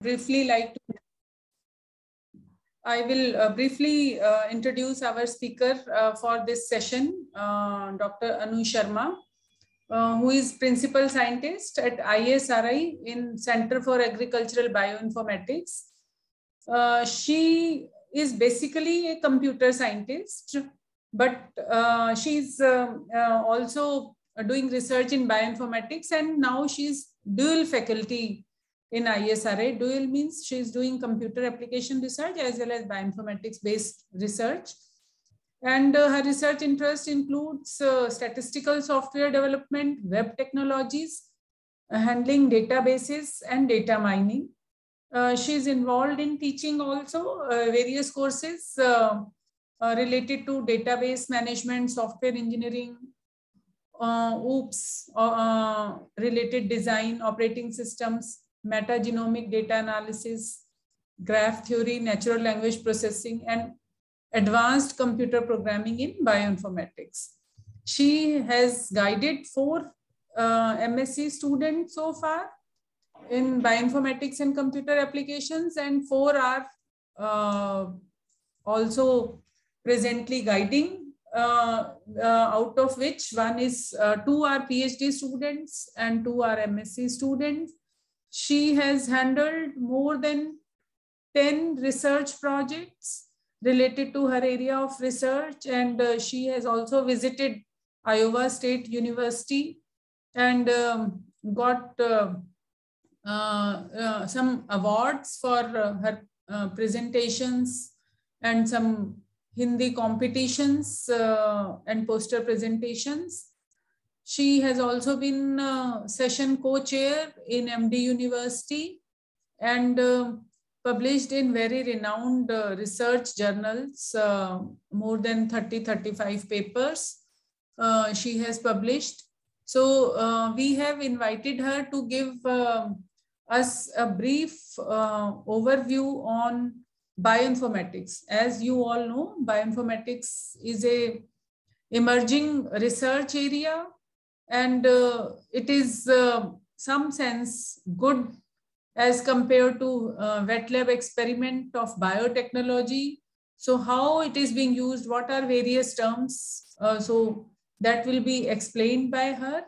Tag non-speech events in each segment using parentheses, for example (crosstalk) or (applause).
briefly like to I will uh, briefly uh, introduce our speaker uh, for this session, uh, Dr. Anu Sharma, uh, who is principal scientist at IASRI in Center for Agricultural Bioinformatics. Uh, she is basically a computer scientist, but she's um, also doing research in bioinformatics and now she's dual faculty in ISRA. Dual means she's doing computer application research as well as bioinformatics based research. And uh, her research interest includes uh, statistical software development, web technologies, uh, handling databases and data mining. Uh, she's involved in teaching also uh, various courses uh, related to database management, software engineering, OOPS, related design, operating systems, metagenomic data analysis, graph theory, natural language processing, and advanced computer programming in bioinformatics. She has guided four uh, MSc students so far in bioinformatics and computer applications, and four are uh, also presently guiding, uh, uh out of which one is uh, two are PhD students and two are MSc students she has handled more than 10 research projects related to her area of research and uh, she has also visited Iowa State University and um, got uh, uh, uh some awards for uh, her uh, presentations and some Hindi competitions and poster presentations. She has also been uh, session co-chair in MD University and uh, published in very renowned uh, research journals, uh, more than 30, 35 papers uh, she has published. So uh, we have invited her to give us a brief overview on bioinformatics. As you all know, bioinformatics is a emerging research area and uh, it is uh, some sense good as compared to uh, wet lab experiment of biotechnology. So how it is being used, what are various terms? Uh, so that will be explained by her.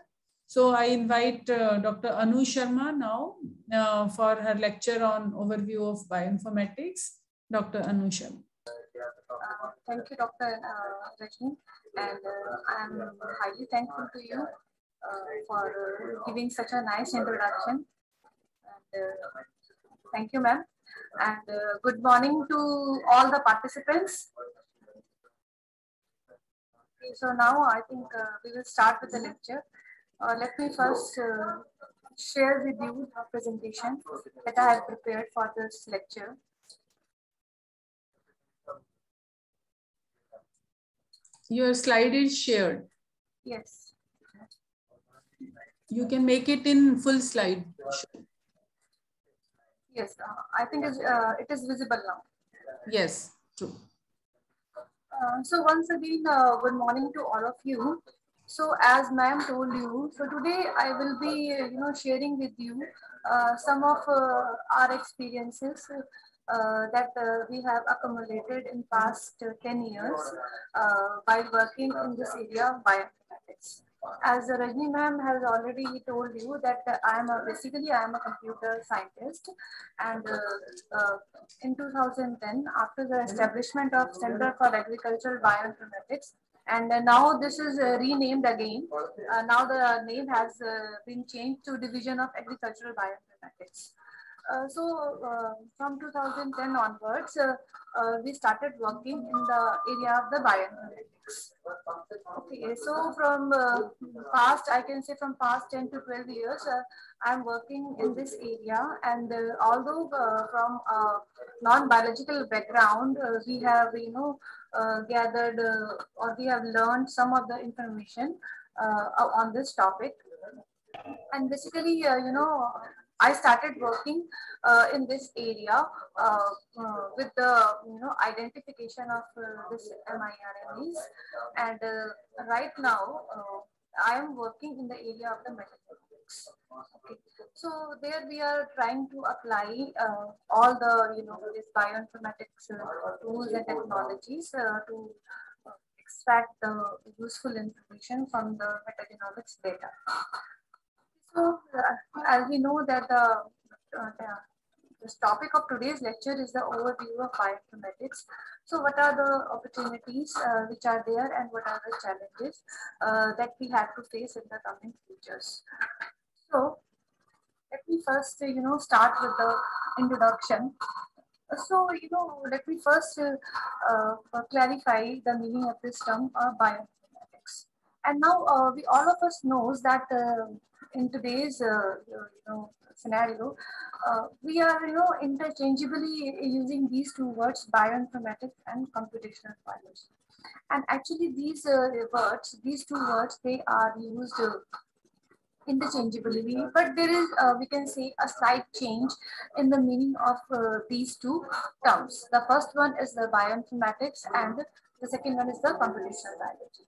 So I invite uh, Dr. Anu Sharma now uh, for her lecture on overview of bioinformatics. Dr. Anu Sharma. thank you, Dr. Rajni. And I'm highly thankful to you uh, for giving such a nice introduction. And, uh, thank you, ma'am. And uh, good morning to all the participants. Okay, so now I think we will start with the lecture. let me first share with you the presentation that I have prepared for this lecture. Your slide is shared. Yes you can make it in full slide. Yes, uh, I think uh, it is visible now. Yes, true. Uh, so once again, uh, good morning to all of you. So as ma'am told you, so today I will be, you know, sharing with you uh, some of uh, our experiences that we have accumulated in past 10 years by working in this area of as Rajni ma'am has already told you that uh, I am basically I am a computer scientist and uh, uh, in 2010 after the establishment of Center for Agricultural Bioinformatics and now this is renamed again. now the name has been changed to Division of Agricultural Bioinformatics. Uh, so uh, from 2010 onwards, uh, we started working in the area of the bioinformatics. Okay, so from uh, past, I can say from past 10 to 12 years, uh, I'm working in this area. And uh, although from a non-biological background, we have, you know, gathered or we have learned some of the information on this topic and basically uh, you know I started working uh, in this area uh, uh, with the you know identification of uh, this miRNAs, and uh, right now I am working in the area of the metagenomics. Okay. So there we are trying to apply uh, all the, you know, this bioinformatics uh, tools and technologies uh, to extract the useful information from the metagenomics data. So uh, as we know that the, uh, the this topic of today's lecture is the overview of bioinformatics. So what are the opportunities uh, which are there and what are the challenges uh, that we have to face in the coming futures? So let me first, you know, start with the introduction. So, you know, let me first uh, uh clarify the meaning of this term uh, bioinformatics. And now uh, we all of us knows that in today's, you know, scenario, uh, we are, you know, interchangeably using these two words, bioinformatics and computational biology. And actually these uh, words, these two words, they are used uh, interchangeably, but there is, uh, we can say, a slight change in the meaning of uh, these two terms. The first one is the bioinformatics and the second one is the computational biology.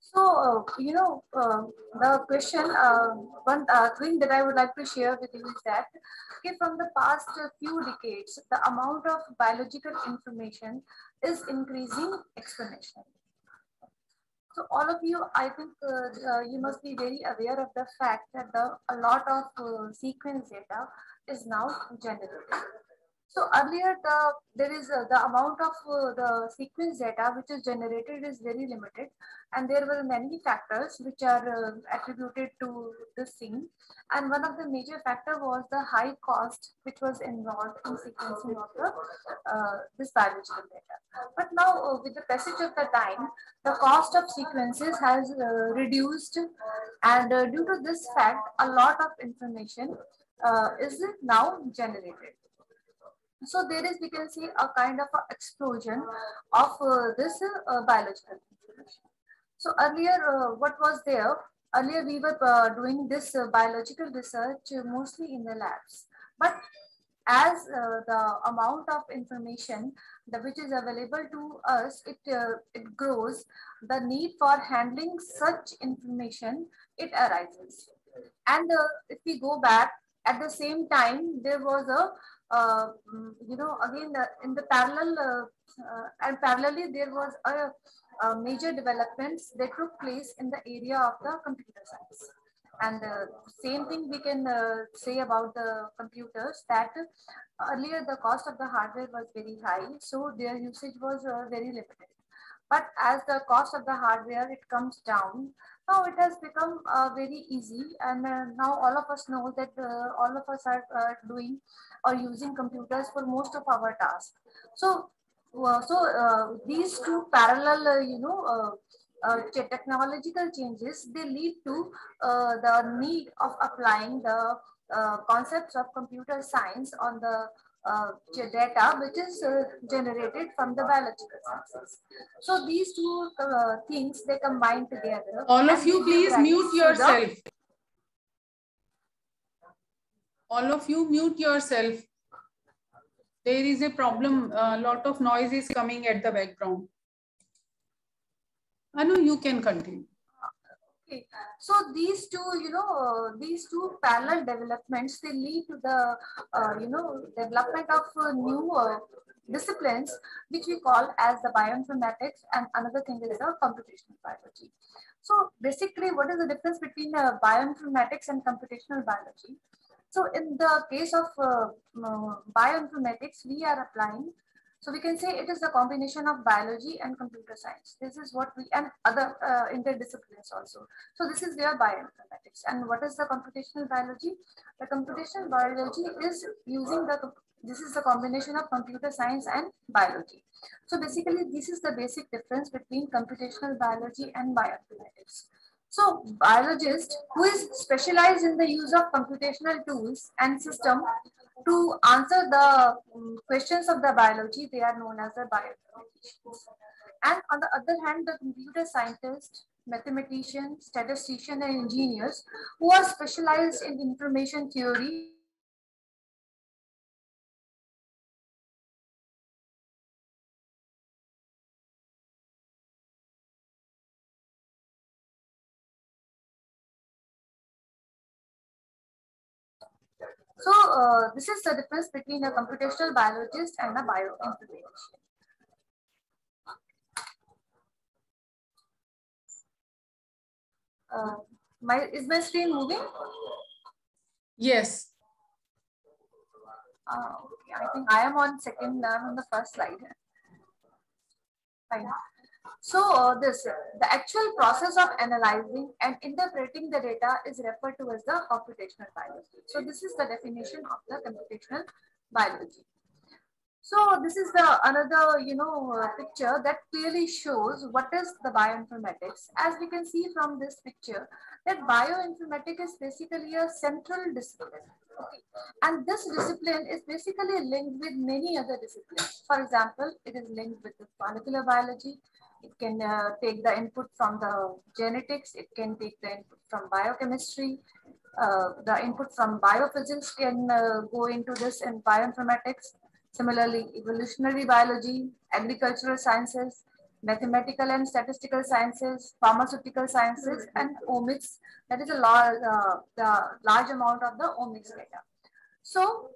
So, uh, you know, uh, the question, uh, one uh, thing that I would like to share with you is that okay, from the past few decades, the amount of biological information is increasing exponentially. So all of you, I think uh, uh, you must be very aware of the fact that the, a lot of sequence data is now generated. So earlier, the there is uh, the amount of uh, the sequence data which is generated is very limited, and there were many factors which are uh, attributed to this thing. And one of the major factor was the high cost which was involved in sequencing of the uh, this biological data. But now, uh, with the passage of the time, the cost of sequences has uh, reduced, and due to this fact, a lot of information is now generated. So there is, we can see a kind of a explosion of uh, this uh, biological. So earlier, uh, what was there? Earlier, we were uh, doing this uh, biological research mostly in the labs. But as uh, the amount of information that which is available to us, it, it grows, the need for handling such information, it arises. And if we go back, at the same time, there was a uh, you know, again, uh, in the parallel, uh, and parallelly, there was a, a, major developments that took place in the area of the computer science. And the same thing we can say about the computers that earlier the cost of the hardware was very high, so their usage was very limited. But as the cost of the hardware, it comes down, now it has become uh, very easy and uh, now all of us know that uh, all of us are uh, doing or using computers for most of our tasks. So, uh, so uh, these two parallel, you know, technological changes, they lead to the need of applying the concepts of computer science on the uh, data which is uh, generated from the biological sciences. So these two uh, things they combine together. All of you please mute yourself. All of you mute yourself. There is a problem. A lot of noise is coming at the background. Anu, you can continue. So these two, you know, these two parallel developments, they lead to the, uh, you know, development of uh, new uh, disciplines, which we call as the bioinformatics and another thing is the computational biology. So basically, what is the difference between uh, bioinformatics and computational biology? So in the case of uh, bioinformatics, we are applying so we can say it is a combination of biology and computer science. This is what we, and other uh, interdisciplines also. So this is their bioinformatics. And what is the computational biology? The computational biology is using the, this is the combination of computer science and biology. So basically this is the basic difference between computational biology and bioinformatics. So biologist who is specialized in the use of computational tools and system to answer the um, questions of the biology, they are known as the biologists. And on the other hand, the computer scientists, mathematicians, statisticians, and engineers who are specialized in information theory So uh, this is the difference between a computational biologist and a bioinformatician. Uh, my is my screen moving? Yes. Uh, okay. I think I am on second. I'm on the first slide. Fine. So uh, this the actual process of analyzing and interpreting the data is referred to as the computational biology. So this is the definition of the computational biology. So this is the another, you know, uh, picture that clearly shows what is the bioinformatics. As we can see from this picture, that bioinformatics is basically a central discipline. And this discipline is basically linked with many other disciplines. For example, it is linked with the molecular biology. It can uh, take the input from the genetics. It can take the input from biochemistry. Uh, the input from biophysics can uh, go into this in bioinformatics Similarly, evolutionary biology, agricultural sciences, mathematical and statistical sciences, pharmaceutical sciences, and omics. That is a large, uh, the large amount of the omics data. So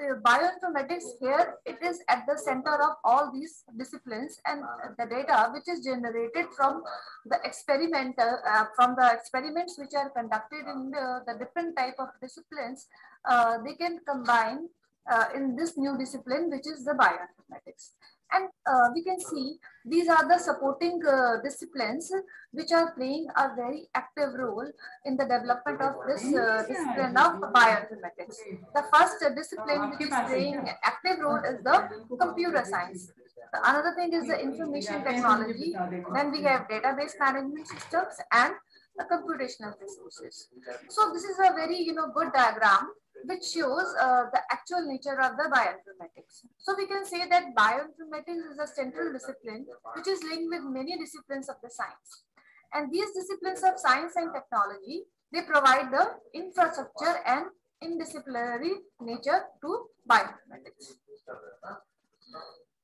the bioinformatics here, it is at the center of all these disciplines and the data which is generated from the experimental, uh, from the experiments which are conducted in the, the different type of disciplines, uh, they can combine uh, in this new discipline, which is the bioinformatics. And uh, we can see these are the supporting uh, disciplines which are playing a very active role in the development of this uh, discipline of bioinformatics. The first discipline which is playing an active role is the computer science. The another thing is the information technology. Then we have database management systems and the computational resources. So this is a very you know good diagram which shows uh, the actual nature of the bioinformatics. So we can say that bioinformatics is a central discipline which is linked with many disciplines of the science. And these disciplines of science and technology, they provide the infrastructure and interdisciplinary nature to bioinformatics.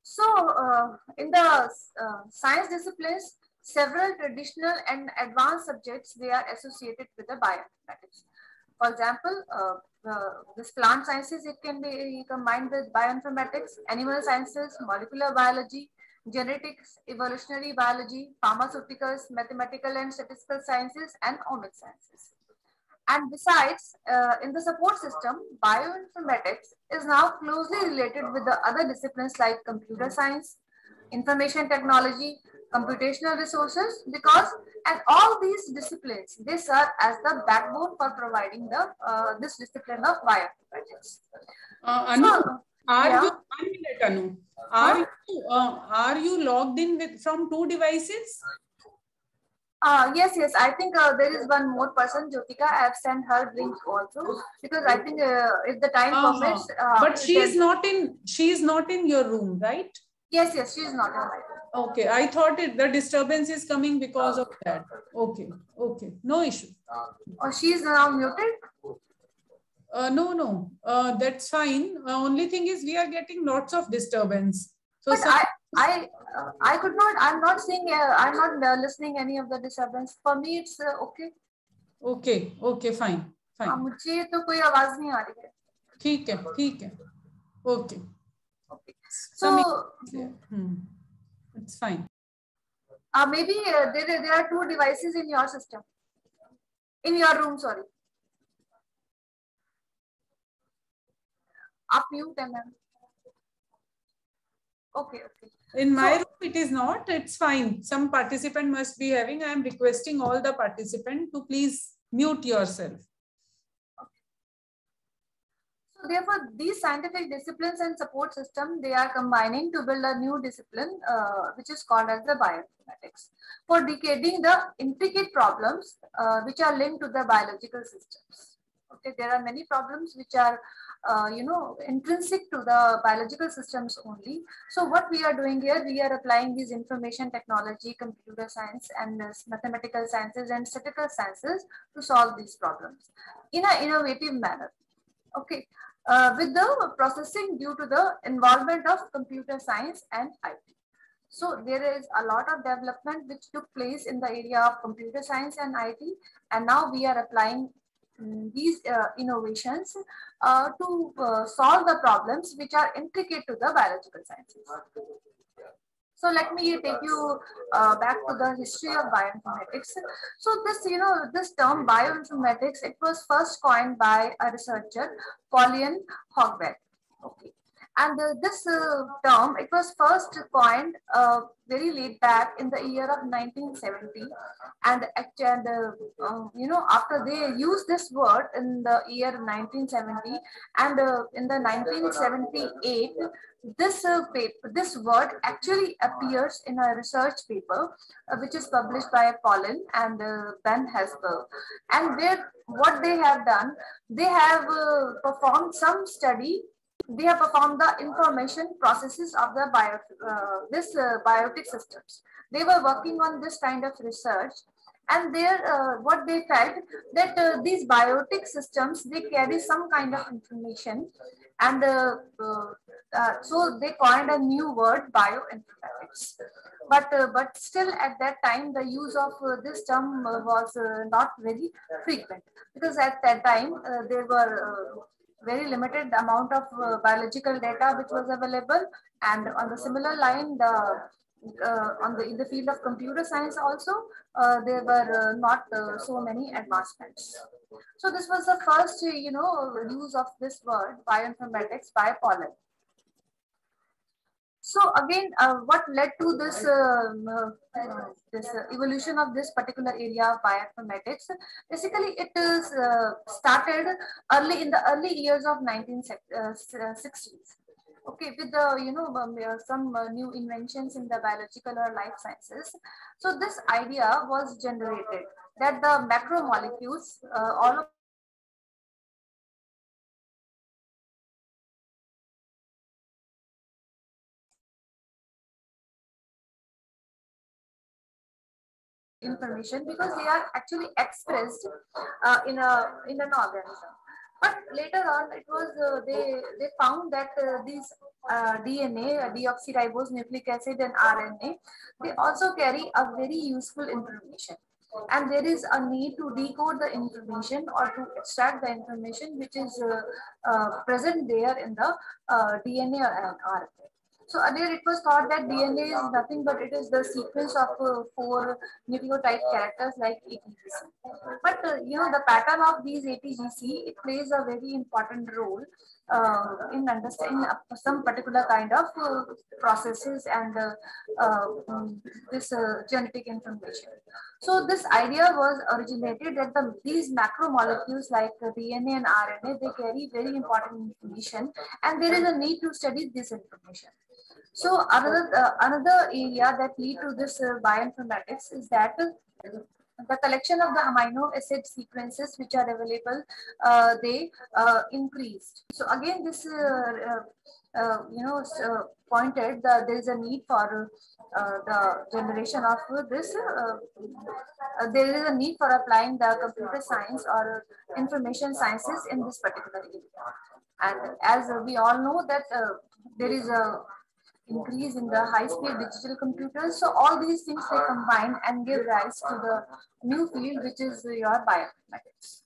So uh, in the uh, science disciplines, several traditional and advanced subjects, they are associated with the bioinformatics. For example, uh, this plant sciences, it can be combined with bioinformatics, animal sciences, molecular biology, genetics, evolutionary biology, pharmaceuticals, mathematical and statistical sciences, and omic sciences. And besides, uh, in the support system, bioinformatics is now closely related with the other disciplines like computer science, information technology, computational resources, because and all these disciplines, they serve as the backbone for providing the uh, this discipline of bioinformatics. Uh, Anu, so, are yeah. you one minute, Anu? Are you uh, are you logged in with from two devices? Uh, yes, yes. I think uh, there is one more person, Jyotika. I have sent her link also because I think uh, if the time -huh. permits. Uh, but she is not in. She is not in your room, right? Yes, yes. She is not in my room. Okay, I thought it, the disturbance is coming because of that. Okay, okay, no issue. Oh, she is now muted? Uh, no, no, uh, that's fine. Uh, only thing is we are getting lots of disturbance. So but I, I, uh, I could not, I'm not seeing, uh, I'm not uh, listening any of the disturbance. For me, it's okay. Okay, okay, fine, fine. मुझे तो कोई आवाज नहीं आ रही है. ठीक है, ठीक है. Okay. Okay. So, hmm. It's fine. Uh, maybe uh, there, there are two devices in your system. In your room, sorry. Up mute them. Okay, okay. In my so, room, it is not. It's fine. Some participant must be having. I am requesting all the participant to please mute yourself. Therefore, these scientific disciplines and support system, they are combining to build a new discipline, uh, which is called as the bioinformatics, for decoding the intricate problems uh, which are linked to the biological systems. Okay, there are many problems which are, uh, you know, intrinsic to the biological systems only. So what we are doing here, we are applying these information technology, computer science, and mathematical sciences and statistical sciences to solve these problems in an innovative manner. Okay, uh, with the processing due to the involvement of computer science and IT. So there is a lot of development which took place in the area of computer science and IT. And now we are applying um, these uh, innovations uh, to uh, solve the problems which are intricate to the biological sciences. So let me take you uh, back to the history of bioinformatics. So this, you know, this term bioinformatics, it was first coined by a researcher, Paulien Hogeweg. Okay. And uh, this uh, term, it was first coined uh, very late back in the year of 1970. And, and uh, um, you know, after they used this word in the year 1970 and uh, in the 1978, this uh, paper, this word actually appears in a research paper, which is published by Paulien and Ben Hesper. And what they have done, they have performed some study they have performed the information processes of the bio, uh, this uh, biotic systems. They were working on this kind of research and there uh, what they felt that uh, these biotic systems they carry some kind of information and uh, uh, so they coined a new word bioinformatics but but still at that time the use of this term was not very frequent because at that time there were very limited amount of uh, biological data which was available. And on the similar line the uh, on the in the field of computer science also uh, there were uh, not uh, so many advancements. So this was the first you know use of this word bioinformatics by Paulien so again, uh, what led to this um, uh, this uh, evolution of this particular area of bioinformatics? Basically, it is uh, started early in the early years of 1960s. Uh, okay, with the you know um, some new inventions in the biological or life sciences. So this idea was generated that the macromolecules, all of information because they are actually expressed uh, in a in an organism. But later on, it was uh, they they found that uh, these uh, DNA, deoxyribose nucleic acid, and RNA, they also carry a very useful information. And there is a need to decode the information or to extract the information which is uh, uh, present there in the DNA and RNA. So earlier it was thought that DNA is nothing but it is the sequence of uh, four nucleotide characters like ATGC. But uh, you know the pattern of these ATGC it plays a very important role uh, in understanding some particular kind of uh, processes and uh, uh, um, this genetic information. So this idea was originated that the, these macromolecules like DNA and RNA, they carry very important information and there is a need to study this information. So another uh, another area that lead to this uh, bioinformatics is that uh, the collection of the amino acid sequences which are available, uh, they uh, increased. So again, this uh, you know pointed that there is a need for the generation of this. there is a need for applying the computer science or information sciences in this particular area. And as we all know that there is a increase in the high-speed digital computers. So all these things they combine and give rise to the new field, which is your bioinformatics.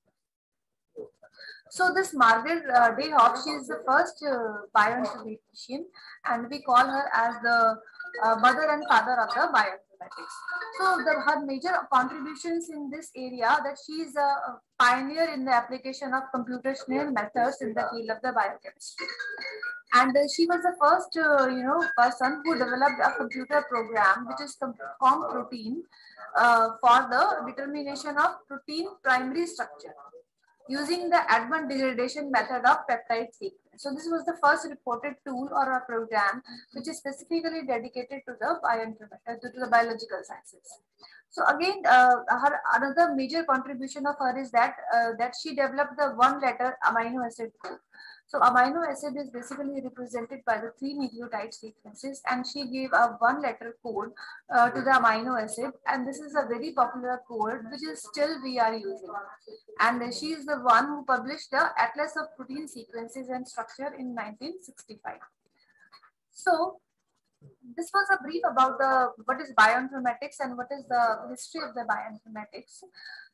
So this Margaret uh, Dayhoff, she is the first uh, bioinformatician, and we call her as the uh, mother and father of the bioinformatics. So the, her major contributions in this area that she is a pioneer in the application of computational methods in the field of the biochemistry and uh, she was the first uh, you know person who developed a computer program which is comprotein uh, for the determination of protein primary structure using the Edman degradation method of peptide sequence. So this was the first reported tool or a program which is specifically dedicated to the uh, to the biological sciences. So again, uh, her another major contribution of her is that uh, that she developed the one letter amino acid code. So amino acid is basically represented by the three nucleotide sequences and she gave a one letter code uh, to the amino acid and this is a very popular code which is still we are using. And she is the one who published the Atlas of Protein Sequences and Structure in 1965. So this was a brief about the what is bioinformatics and what is the history of the bioinformatics.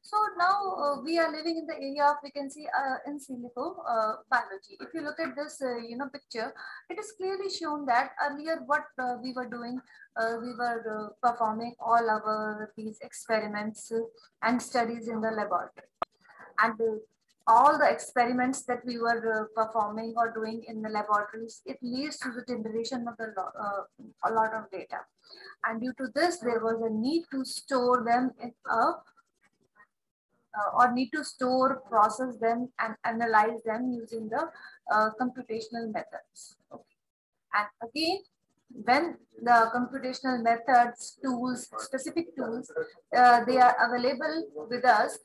So now uh, we are living in the area of we can see uh, in silico uh, biology. If you look at this uh, you know picture, it is clearly shown that earlier what uh, we were doing, uh, we were performing all our these experiments and studies in the laboratory, and all the experiments that we were performing or doing in the laboratories, it leads to the generation of the a lot of data. And due to this, there was a need to store them in a uh, or need to store, process them and analyze them using the uh, computational methods. Okay. And again, when the computational methods, tools, specific tools, uh, they are available with us,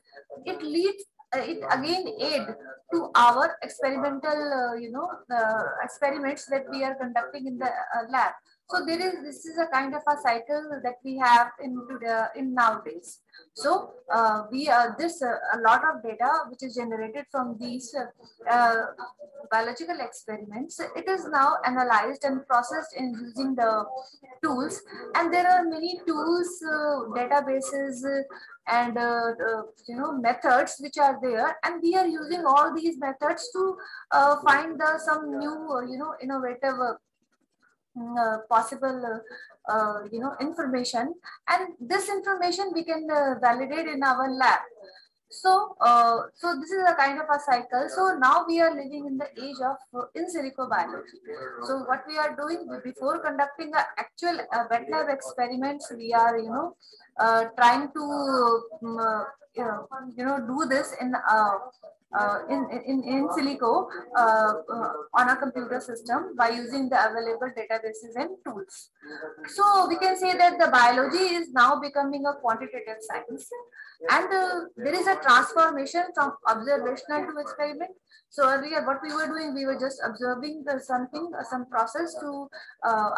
it leads uh, it again aid to our experimental, uh, you know, uh, experiments that we are conducting in the lab. So there is this is a kind of a cycle that we have in the in nowadays. So uh, we uh, this uh, a lot of data which is generated from these biological experiments. It is now analyzed and processed in using the tools, and there are many tools, databases, and uh, uh, you know methods which are there and we are using all these methods to uh, find the, some new uh, you know innovative uh, uh, possible you know information and this information we can validate in our lab so, uh, so this is a kind of a cycle. So now we are living in the age of uh, in silico biology. So what we are doing before conducting the actual uh, wet lab experiments, we are, you know, uh, trying to, um, you know, do this in uh, in, in, in silico uh, on a computer system by using the available databases and tools. So we can say that the biology is now becoming a quantitative science and uh, there is a transformation from observational to experiment. So earlier what we were doing, we were just observing the something, uh, some process to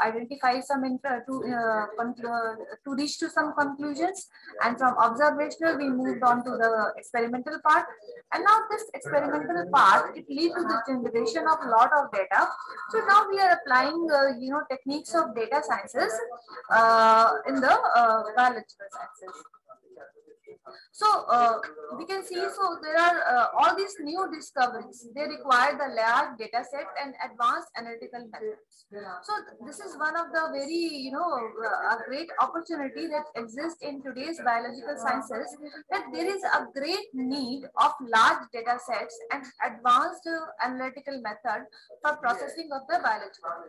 identify some, info, to, to reach to some conclusions. And from observational, we moved on to the experimental part. And now this experimental part, it leads to the generation of a lot of data. So now we are applying, uh, you know, techniques of data sciences uh, in the uh, biological sciences. So uh, we can see, so there are uh, all these new discoveries. They require the large data set and advanced analytical methods. So this is one of the very, you know, uh, a great opportunity that exists in today's biological sciences that there is a great need of large data sets and advanced analytical method for processing of the biological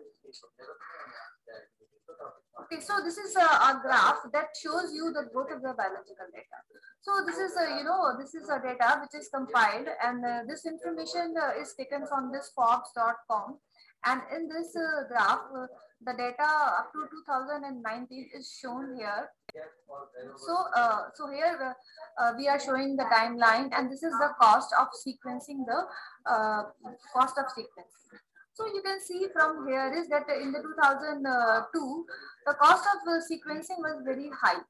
Okay, so this is a, a, graph that shows you the growth of the biological data. So this is a, you know, this is a data which is compiled and uh, this information uh, is taken from this forbes.com. And in this uh, graph, uh, the data up to 2019 is shown here. So, uh, so here uh, we are showing the timeline and this is the cost of sequencing the cost of sequencing. So you can see from here is that in the 2002, the cost of the sequencing was very high.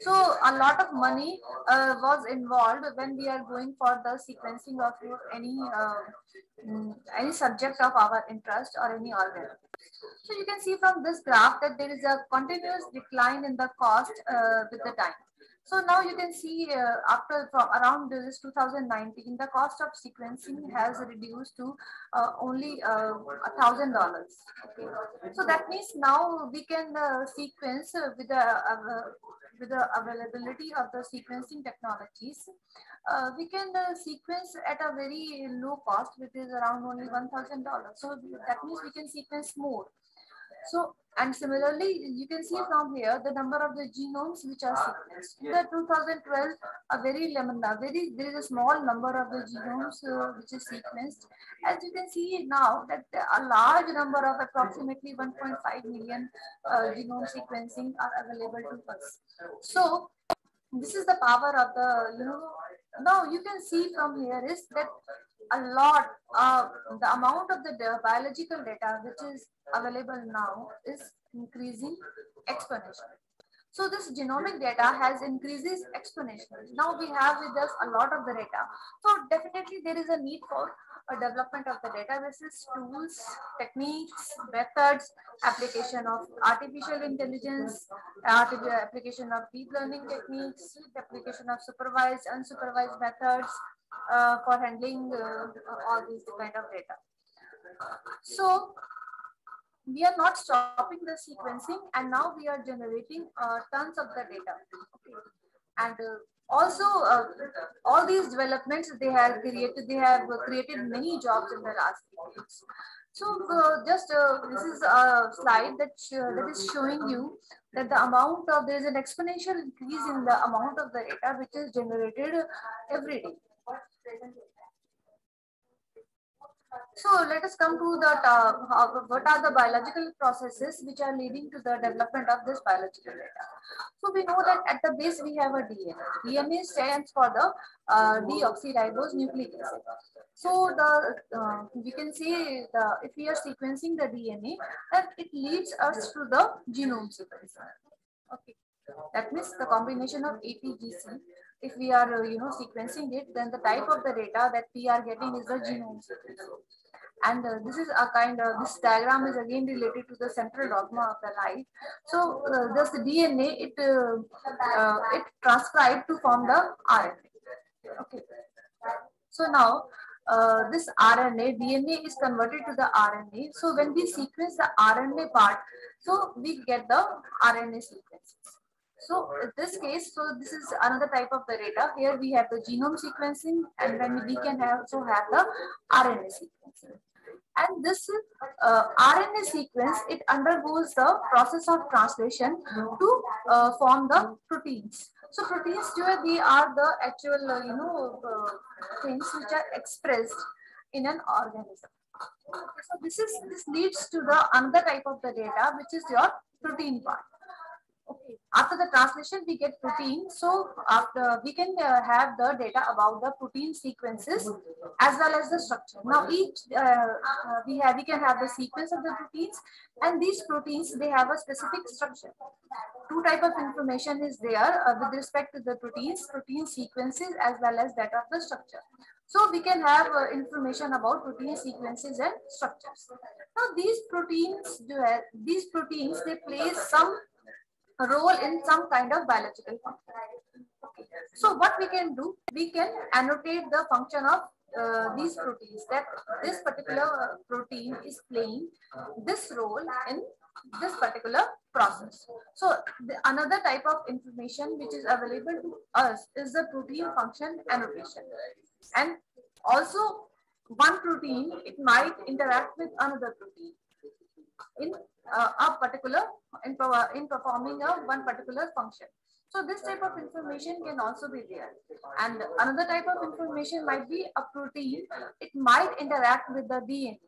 So a lot of money uh, was involved when we are going for the sequencing of any uh, mm, any subject of our interest or any organ. So you can see from this graph that there is a continuous decline in the cost uh, with the time. So now you can see uh, after from around this 2019, the cost of sequencing has reduced to uh, only uh, a thousand dollars. So that means now we can uh, sequence with the uh, with the availability of the sequencing technologies. Uh, we can sequence at a very low cost, which is around only one thousand dollars. So that means we can sequence more. So, and similarly, you can see from here the number of the genomes which are sequenced. In the 2012, a very limited, very there is a small number of the genomes uh, which is sequenced. As you can see now that a large number of approximately 1.5 million uh, genome sequencing are available to us. So, this is the power of the, you know, now you can see from here is that a lot, uh, the amount of the biological data which is available now is increasing exponentially. So this genomic data has increases exponentially. Now we have with us a lot of the data. So definitely there is a need for a development of the databases, tools, techniques, methods, application of artificial intelligence, application of deep learning techniques, application of supervised, unsupervised methods uh, for handling uh, all these kind of data. So we are not stopping the sequencing and now we are generating uh, tons of the data. And uh, also uh, all these developments they have created, they have created many jobs in the last few years So uh, just uh, this is a slide that, that is showing you that the amount of, there is an exponential increase in the amount of the data which is generated every day. So let us come to the uh, what are the biological processes which are leading to the development of this biological data. So we know that at the base we have a DNA. DNA stands for the uh, deoxyribose nucleic acid. So the uh, we can see the if we are sequencing the DNA, that it leads us to the genome sequence. Okay, that means the combination of ATGC if we are, you know, sequencing it, then the type of the data that we are getting is the genome sequence. And uh, this is a kind of, this diagram is again related to the central dogma of the life. So uh, this DNA, it, uh, uh, it transcribed to form the RNA. Okay. So now uh, this RNA, DNA is converted to the RNA. So when we sequence the RNA part, so we get the RNA sequences. So in this case, so this is another type of the data. Here we have the genome sequencing and then we can also have the RNA sequencing. And this uh, RNA sequence, it undergoes the process of translation to uh, form the proteins. So proteins they are the actual, uh, you know, uh, things which are expressed in an organism. So this is this leads to the another type of the data, which is your protein part. Okay. After the translation, we get protein. So after we can uh, have the data about the protein sequences as well as the structure. Now each uh, uh, we have we can have the sequence of the proteins, and these proteins they have a specific structure. Two type of information is there uh, with respect to the proteins, protein sequences as well as that of the structure. So we can have uh, information about protein sequences and structures. Now these proteins, do these proteins, they play some role in some kind of biological function. So what we can do, we can annotate the function of uh, these proteins that this particular protein is playing this role in this particular process. So the, another type of information which is available to us is the protein function annotation. And also one protein, it might interact with another protein in uh, a particular in, in performing a one particular function. So this type of information can also be there. And another type of information might be a protein. It might interact with the DNA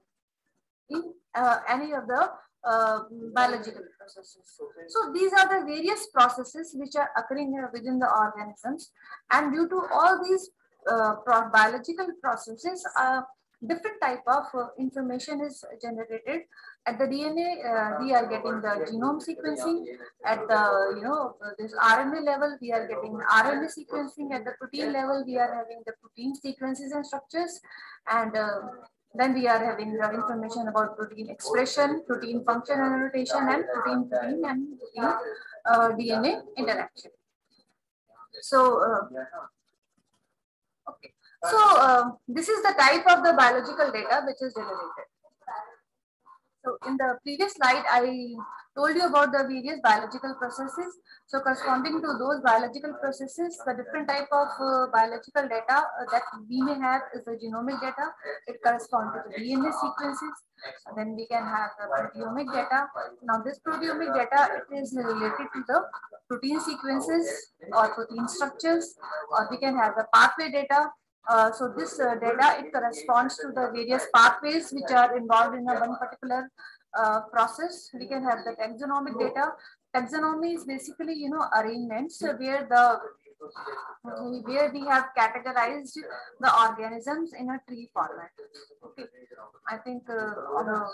in uh, any of the uh, biological processes. So these are the various processes which are occurring within the organisms. And due to all these uh, biological processes, uh, different type of uh, information is generated at the DNA, uh, we are getting the genome sequencing. At the, you know, this RNA level, we are getting RNA sequencing. At the protein level, we are having the protein sequences and structures. And uh, then we are having the information about protein expression, protein function annotation, and protein protein and protein uh, DNA interaction. So, uh, okay. So, uh, this is the type of the biological data which is generated. So in the previous slide, I told you about the various biological processes. So corresponding to those biological processes, the different type of uh, biological data uh, that we may have is the genomic data. It corresponds to the DNA sequences. Then we can have the proteomic data. Now this proteomic data, it is related to the protein sequences or protein structures, or we can have the pathway data uh, so this uh, data, it corresponds to the various pathways which are involved in a one particular uh, process. We can have the taxonomic data. Taxonomy is basically, you know, arrangements where the where we have categorized the organisms in a tree format. Okay. I think uh,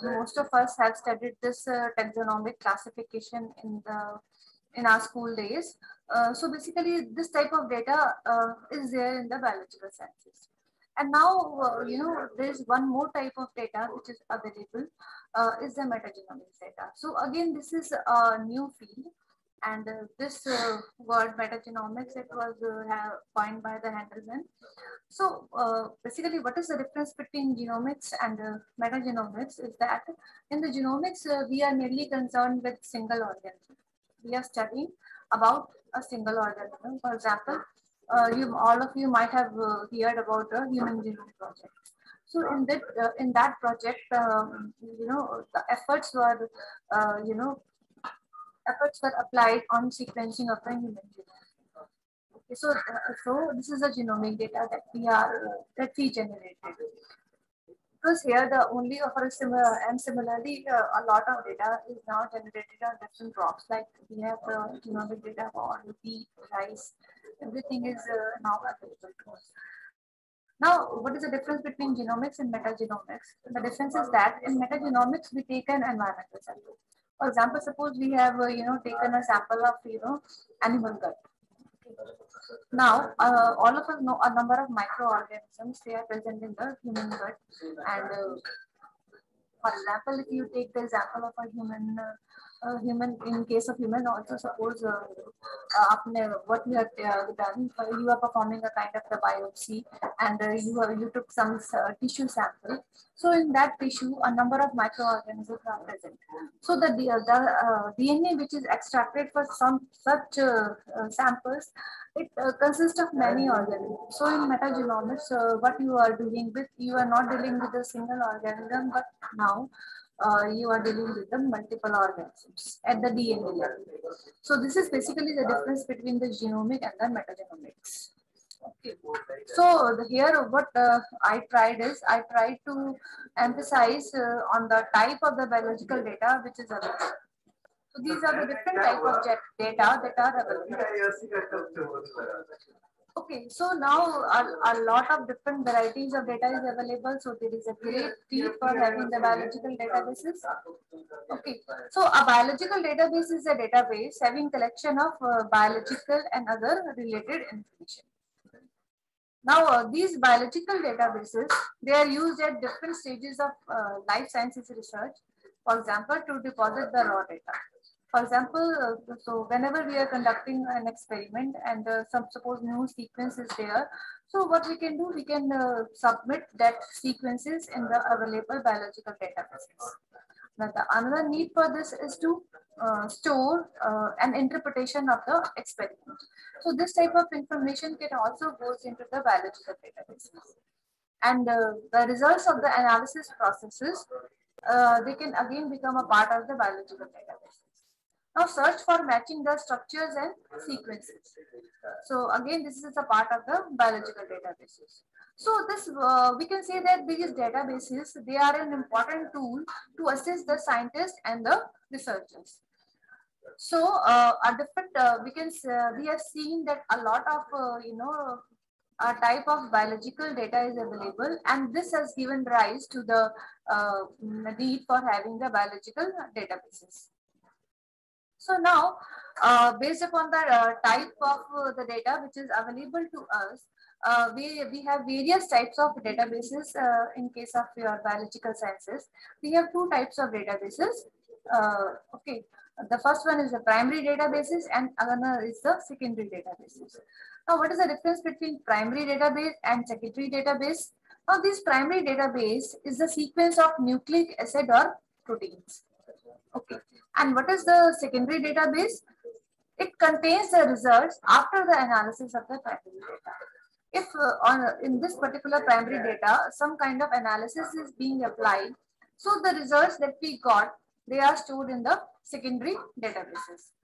most of us have studied this uh, taxonomic classification in the in our school days. Uh, so basically this type of data uh, is there in the biological sciences. And now, uh, you know, there's one more type of data which is available uh, is the metagenomics data. So again, this is a new field and uh, this uh, word metagenomics, it was coined by the Handelsman. So basically what is the difference between genomics and metagenomics is that in the genomics, we are merely concerned with single organism. Are studying about a single organism. For example, you, all of you might have heard about the Human Genome Project. So in that in that project, um, you know, the efforts were, you know, efforts were applied on sequencing of the human genome. Okay, so, uh, so this is the genomic data that we are uh, that we generated. Because here the only for a similar and similarly uh, a lot of data is now generated on different crops. Like we have the genomic data for wheat, rice, everything is uh, now available to us. Now, what is the difference between genomics and metagenomics? The difference is that in metagenomics, we take an environmental sample. For example, suppose we have, uh, you know, taken a sample of, you know, animal gut. Now, uh, all of us know a number of microorganisms, they are present in the human gut. And uh, for example, if you take the example of a human uh, uh, human in case of human also suppose uh, uh, what you have uh, done you are performing a kind of the biopsy and uh, you have, you took some uh, tissue sample. So in that tissue a number of microorganisms are present. So the the, dna which is extracted for some such samples it consists of many organisms. So in metagenomics what you are dealing with you are not dealing with a single organism but now uh, you are dealing with the multiple organisms at the DNA level. So this is basically the difference between the genomic and the metagenomics. Okay. So the, here what uh, I tried is I tried to emphasize uh, on the type of the biological data which is available. So these are the different type of data that are available. Okay, so now a, a lot of different varieties of data is available. So there is a great need for having the biological databases. Okay, so a biological database is a database having collection of uh, biological and other related information. Now, uh, these biological databases, they are used at different stages of uh, life sciences research. For example, to deposit the raw data. For example, uh, so whenever we are conducting an experiment and uh, some suppose new sequence is there, so what we can do, we can uh, submit that sequences in the available biological databases. Now the another need for this is to uh, store uh, an interpretation of the experiment. So this type of information can also goes into the biological databases. And uh, the results of the analysis processes, they can again become a part of the biological database. Now search for matching the structures and sequences. So again, this is a part of the biological databases. So this, uh, we can say that these databases, they are an important tool to assist the scientists and the researchers. So uh, a different, uh, we can, uh, we have seen that a lot of, uh, you know, a type of biological data is available and this has given rise to the uh, need for having the biological databases. So now, uh, based upon the uh, type of uh, the data which is available to us, uh, we, we have various types of databases uh, in case of your biological sciences. We have two types of databases. Uh, okay, the first one is the primary databases and another is the secondary databases. Now, what is the difference between primary database and secondary database? Now, this primary database is the sequence of nucleic acid or proteins. Okay. And what is the secondary database? It contains the results after the analysis of the primary data. If uh, on in this particular primary data, some kind of analysis is being applied, so the results that we got, they are stored in the secondary databases.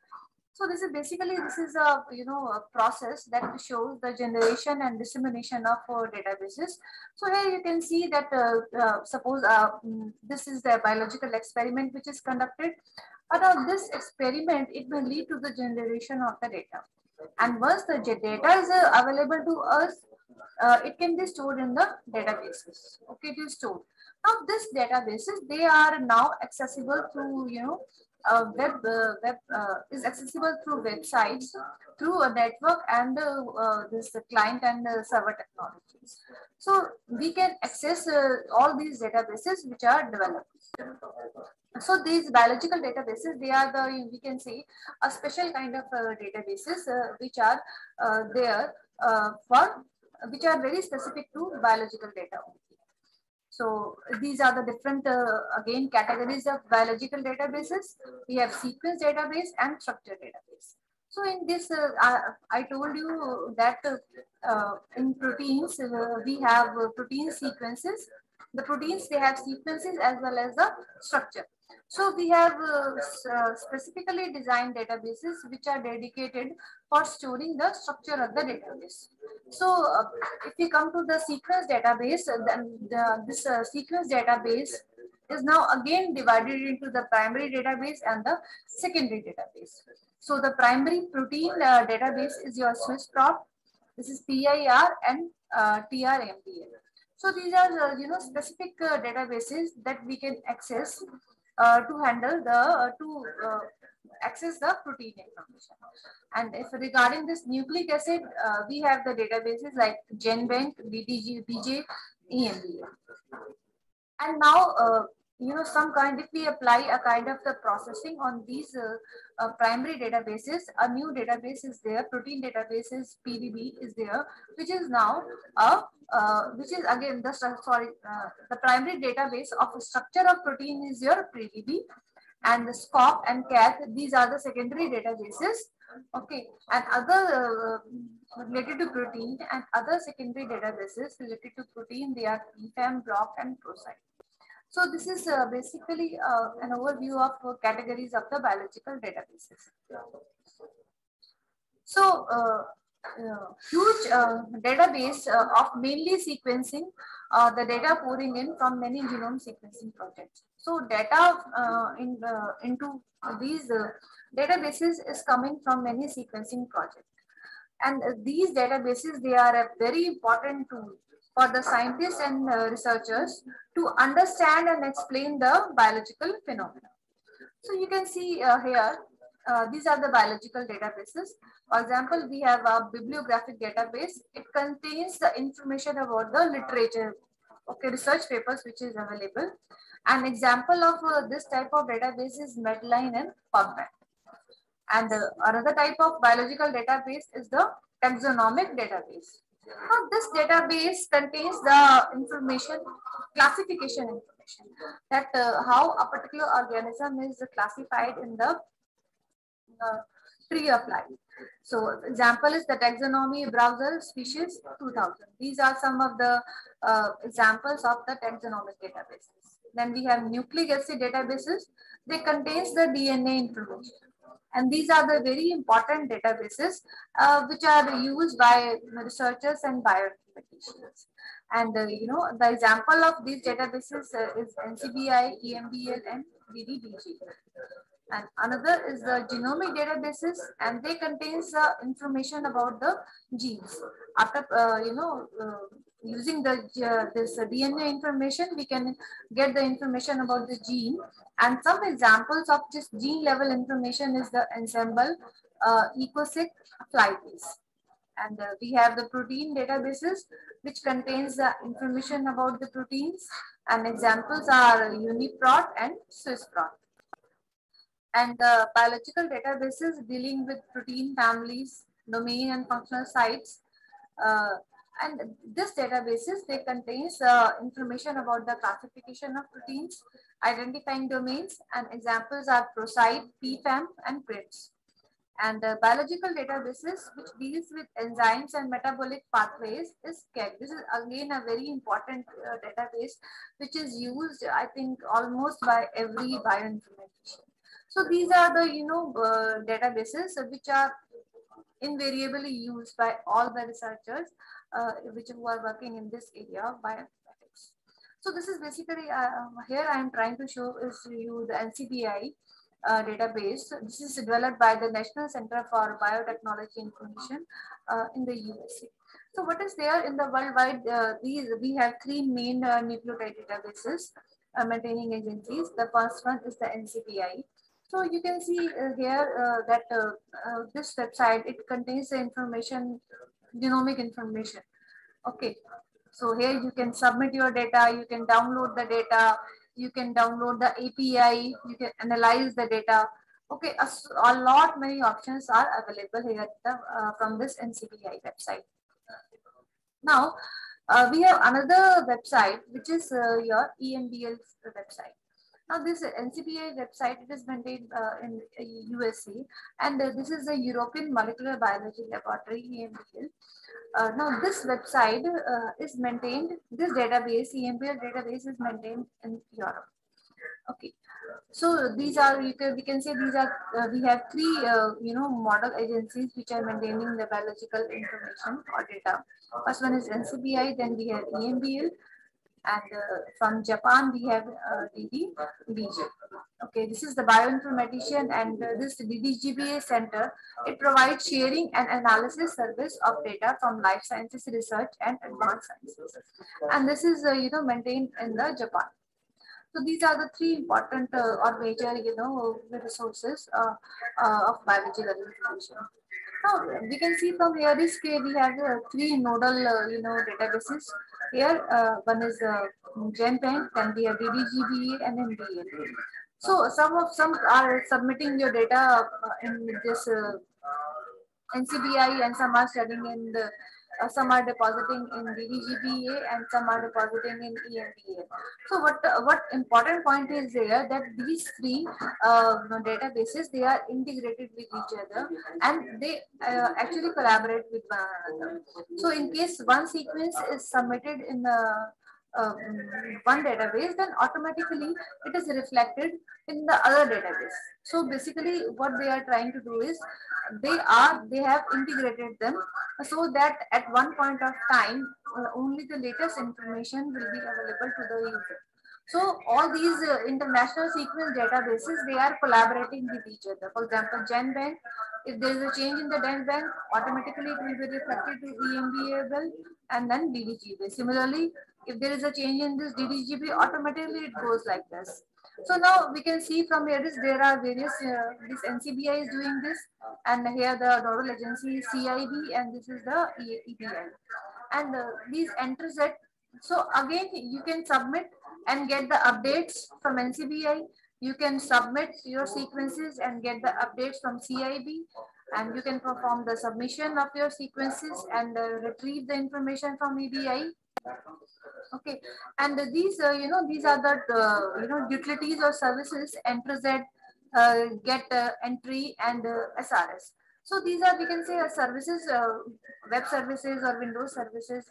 So this is basically, this is a, you know, a process that shows the generation and dissemination of uh, databases. So here you can see that, uh, uh, suppose uh, mm, this is the biological experiment which is conducted. But of this experiment, it will lead to the generation of the data. And once the data is uh, available to us, it can be stored in the databases. Okay, it is stored. Now, this databases, they are now accessible through, you know, uh, web, uh, web uh, is accessible through websites, through a network and uh, uh, this client and server technologies. So we can access all these databases which are developed. So these biological databases, they are the, we can say, a special kind of databases which are there for, which are very specific to biological data so these are the different, uh, again, categories of biological databases. We have sequence database and structure database. So in this, uh, I, I, told you that uh, in proteins, uh, we have protein sequences. The proteins, they have sequences as well as the structure. So we have uh, uh, specifically designed databases which are dedicated for storing the structure of the database. So uh, if we come to the sequence database, uh, then the, this uh, sequence database is now again divided into the primary database and the secondary database. So the primary protein uh, database is your SwissProt. This is PIR and TrEMBL. So these are, you know, specific databases that we can access uh, to handle the uh, to uh, access the protein information. And if regarding this nucleic acid, we have the databases like GenBank, BDG, BJ, EMBL. And now you know, some kind, if we apply a kind of the processing on these uh, uh, primary databases, a new database is there, protein database is PDB is there, which is now a uh, which is again the sorry uh, the primary database of a structure of protein is your PDB and the SCOP and CATH these are the secondary databases okay and other uh, related to protein and other secondary databases related to protein they are Pfam, block and PROSITE. So this is uh, basically uh, an overview of categories of the biological databases. So uh, huge uh, database uh, of mainly sequencing the data pouring in from many genome sequencing projects. So data in, into these databases is coming from many sequencing projects. And these databases, they are a very important tool for the scientists and uh, researchers to understand and explain the biological phenomena. So you can see uh, here, uh, these are the biological databases. For example, we have a bibliographic database. It contains the information about the literature, okay, research papers which is available. An example of uh, this type of database is Medline and PubMed. And uh, another type of biological database is the taxonomic database. Now, this database contains the information, classification information, that uh, how a particular organism is classified in the uh, tree of life. So example is the taxonomy browser species 2000. These are some of the uh, examples of the taxonomic databases. Then we have nucleic acid databases. They contains the DNA information. And these are the very important databases uh, which are used by researchers and bioinformaticians. And uh, you know, the example of these databases uh, is NCBI, EMBL, and DDBJ. And another is the genomic databases, and they contains uh, information about the genes. After uh, you know uh, using the uh, this DNA information, we can get the information about the gene. And some examples of just gene level information is the Ensembl, uh, EcoSeq, Flybase. And uh, we have the protein databases, which contains the information about the proteins. And examples are UniProt and SwissProt and the biological databases dealing with protein families, domain and functional sites. Uh, and this databases, they contains uh, information about the classification of proteins, identifying domains, and examples are PROSITE, PFAM, and PRINTS. And the biological databases, which deals with enzymes and metabolic pathways, is KEGG. This is again a very important uh, database, which is used, I think, almost by every bioinformatician. So these are the, you know, uh, databases which are invariably used by all the researchers uh, which who are working in this area of bioinformatics. So this is basically, uh, here I am trying to show is you the NCBI uh, database. This is developed by the National Center for Biotechnology Information uh, in the USA. So what is there in the worldwide, uh, these, we have three main uh, nucleotide databases, maintaining agencies. The first one is the NCBI. So you can see uh, here uh, that uh, this website, it contains the information, genomic information. Okay, so here you can submit your data, you can download the data, you can download the API, you can analyze the data. Okay, a, a lot many options are available here the, uh, from this NCBI website. Now, uh, we have another website, which is uh, your EMBL website. Now this NCBI website, it is maintained uh, in USA and uh, this is the European Molecular Biology Laboratory, EMBL. Uh, now this website uh, is maintained, this database, EMBL database is maintained in Europe. Okay, so these are, you can, we can say these are, uh, we have three, uh, you know, model agencies which are maintaining the biological information or data. First one is NCBI, then we have EMBL, and uh, from Japan, we have uh. Okay, this is the bioinformatician and uh, this DDGBA center. It provides sharing and analysis service of data from life sciences research and advanced sciences. And this is, uh, you know, maintained in the Japan. So these are the three important uh, or major, you know, resources uh, uh, of biological information. Now we can see from here this we have three nodal, you know, databases. Here uh, one is uh, GenBank, then we have DDGBA and then. So some of some are submitting your data in this NCBI and some are studying in the uh, some are depositing in DDGBA and some are depositing in EMBA. So what uh, what important point is there that these three uh, databases they are integrated with each other and they uh, actually collaborate with one another. So in case one sequence is submitted in the um, one database, then automatically it is reflected in the other database. So basically what they are trying to do is they are, they have integrated them so that at one point of time, uh, only the latest information will be available to the user. So all these uh, international sequence databases, they are collaborating with each other. For example, GenBank, if there is a change in the GenBank, automatically it will be reflected to EMBA and then DDBJ. Similarly, if there is a change in this DDBJ, automatically it goes like this. So now we can see from here is there are various, uh, this NCBI is doing this and here the nodal agency is CIB and this is the EBI. And uh, these enters it. So again, you can submit and get the updates from NCBI. You can submit your sequences and get the updates from CIB and you can perform the submission of your sequences and uh, retrieve the information from EBI Okay, and these, uh, you know, these are the, uh, you know, utilities or services, Entrez, uh, get uh, entry and uh, SRS. So these are, we can say, uh, services, uh, web services or Windows services,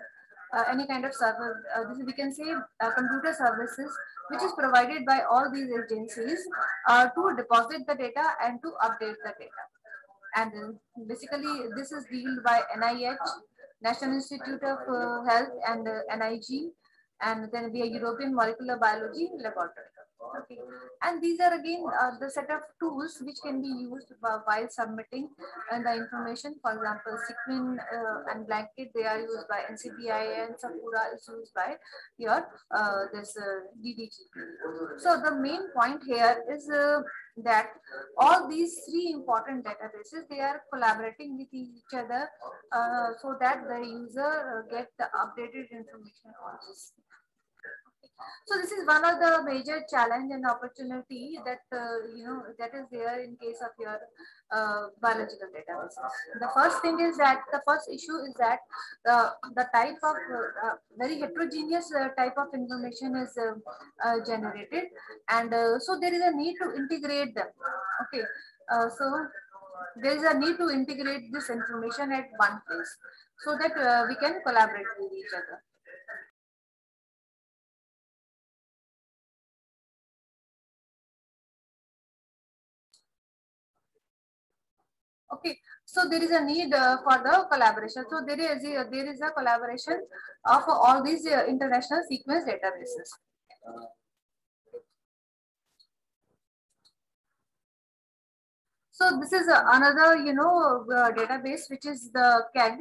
uh, any kind of server. Uh, this we can say uh, computer services, which is provided by all these agencies uh, to deposit the data and to update the data. And uh, basically, this is dealt by NIH, National Institute of uh, Health and uh, NIG, and then we have European Molecular Biology Laboratory. Okay. And these are again uh, the set of tools which can be used while submitting uh, the information. For example, Sequin uh, and BankIt, they are used by NCBI and Sakura is used by your uh, this uh, DDBJ. So the main point here is uh, that all these three important databases, they are collaborating with each other so that the user get the updated information on this. So this is one of the major challenge and opportunity that uh, you know that is there in case of your uh, biological databases. The first thing is that the first issue is that the the type of uh, uh very heterogeneous uh, type of information is uh, generated, and so there is a need to integrate them. Okay, so there is a need to integrate this information at one place so that we can collaborate with each other. Okay, so there is a need uh, for the collaboration. So there is a, there is a collaboration of all these uh, international sequence databases. So this is uh, another, you know, uh, database, which is the KEGG.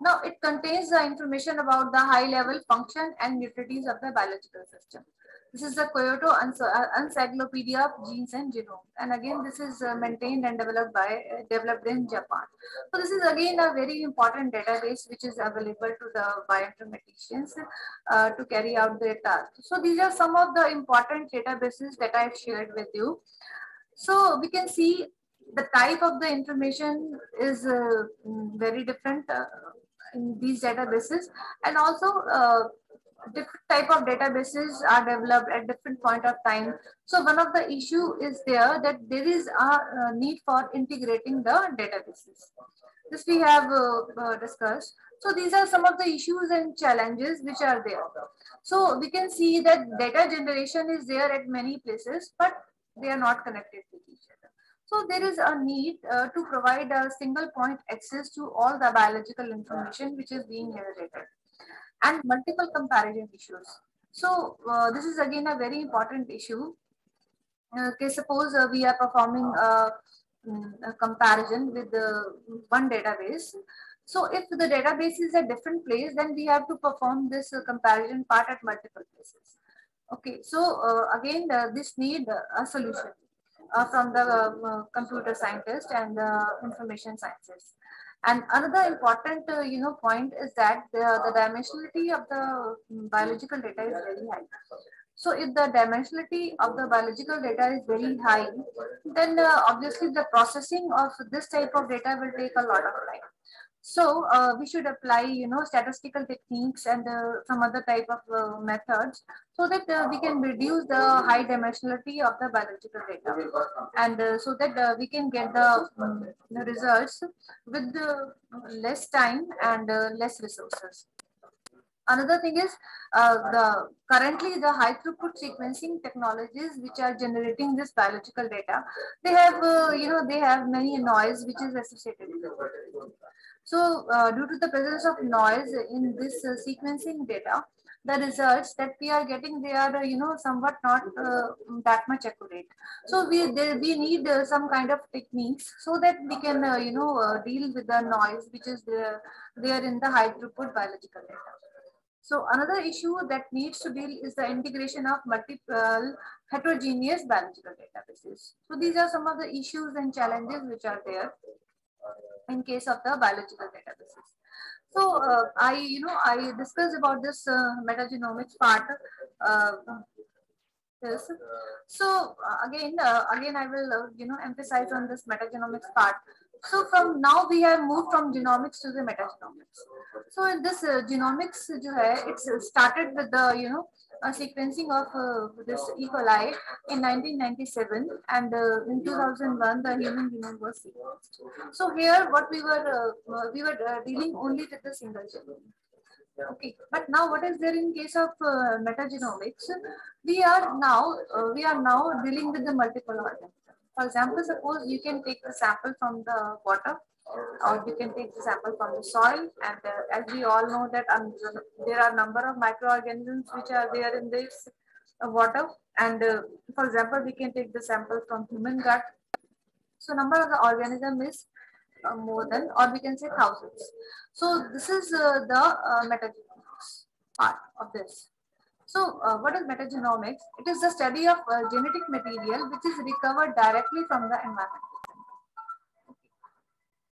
Now it contains the information about the high level function and utilities of the biological system. This is the Kyoto uh, Encyclopedia of Genes and Genome. And again, this is uh, maintained and developed by uh, developed in Japan. So this is again a very important database which is available to the bioinformaticians uh, to carry out their task. So these are some of the important databases that I've shared with you. So we can see the type of the information is uh, very different uh, in these databases and also different type of databases are developed at different point of time. So one of the issue is there that there is a need for integrating the databases. This we have uh, uh, discussed. So these are some of the issues and challenges which are there. So we can see that data generation is there at many places, but they are not connected with each other. So there is a need uh, to provide a single point access to all the biological information which is being generated and multiple comparison issues. So uh, this is again a very important issue. Uh, okay, suppose uh, we are performing a, mm, a comparison with the one database. So if the database is a different place, then we have to perform this uh, comparison part at multiple places. Okay, so uh, again, uh, this need a solution from the computer scientist and the information sciences. And another important, uh, you know, point is that the, the dimensionality of the biological data is very high. So if the dimensionality of the biological data is very high, then uh, obviously the processing of this type of data will take a lot of time. So uh, we should apply, you know, statistical techniques and uh, some other type of uh, methods so that uh, we can reduce the high dimensionality of the biological data and uh, so that uh, we can get the, um, the results with less time and less resources. Another thing is the currently the high throughput sequencing technologies which are generating this biological data, they have, you know, they have many noise which is associated with it. So uh, due to the presence of noise in this uh, sequencing data, the results that we are getting, they are, uh, you know, somewhat not uh, that much accurate. So we, they, we need uh, some kind of techniques so that we can, you know, deal with the noise which is there, there in the high throughput biological data. So another issue that needs to deal is the integration of multiple heterogeneous biological databases. So these are some of the issues and challenges which are there in case of the biological databases. So uh, I, you know, I discussed about this uh, metagenomics part. Uh, yes. So uh, again, uh, again, I will, uh, you know, emphasize on this metagenomics part. So from now we have moved from genomics to the metagenomics. So in this genomics, it's started with the, you know, a sequencing of uh, this E. coli in 1997 and uh, in 2001 the human genome was sequenced. So here what we were, uh, uh we were uh, dealing only with the single genome. Okay, but now what is there in case of uh, metagenomics? We are now we are now dealing with the multiple organisms. For example, suppose you can take the sample from the water or you can take the sample from the soil and uh, as we all know that um, there are number of microorganisms which are there in this uh, water and uh, for example we can take the sample from human gut. So number of the organism is uh, more than or we can say thousands. So this is uh, the uh, metagenomics part of this so what is metagenomics? It is the study of genetic material which is recovered directly from the environment.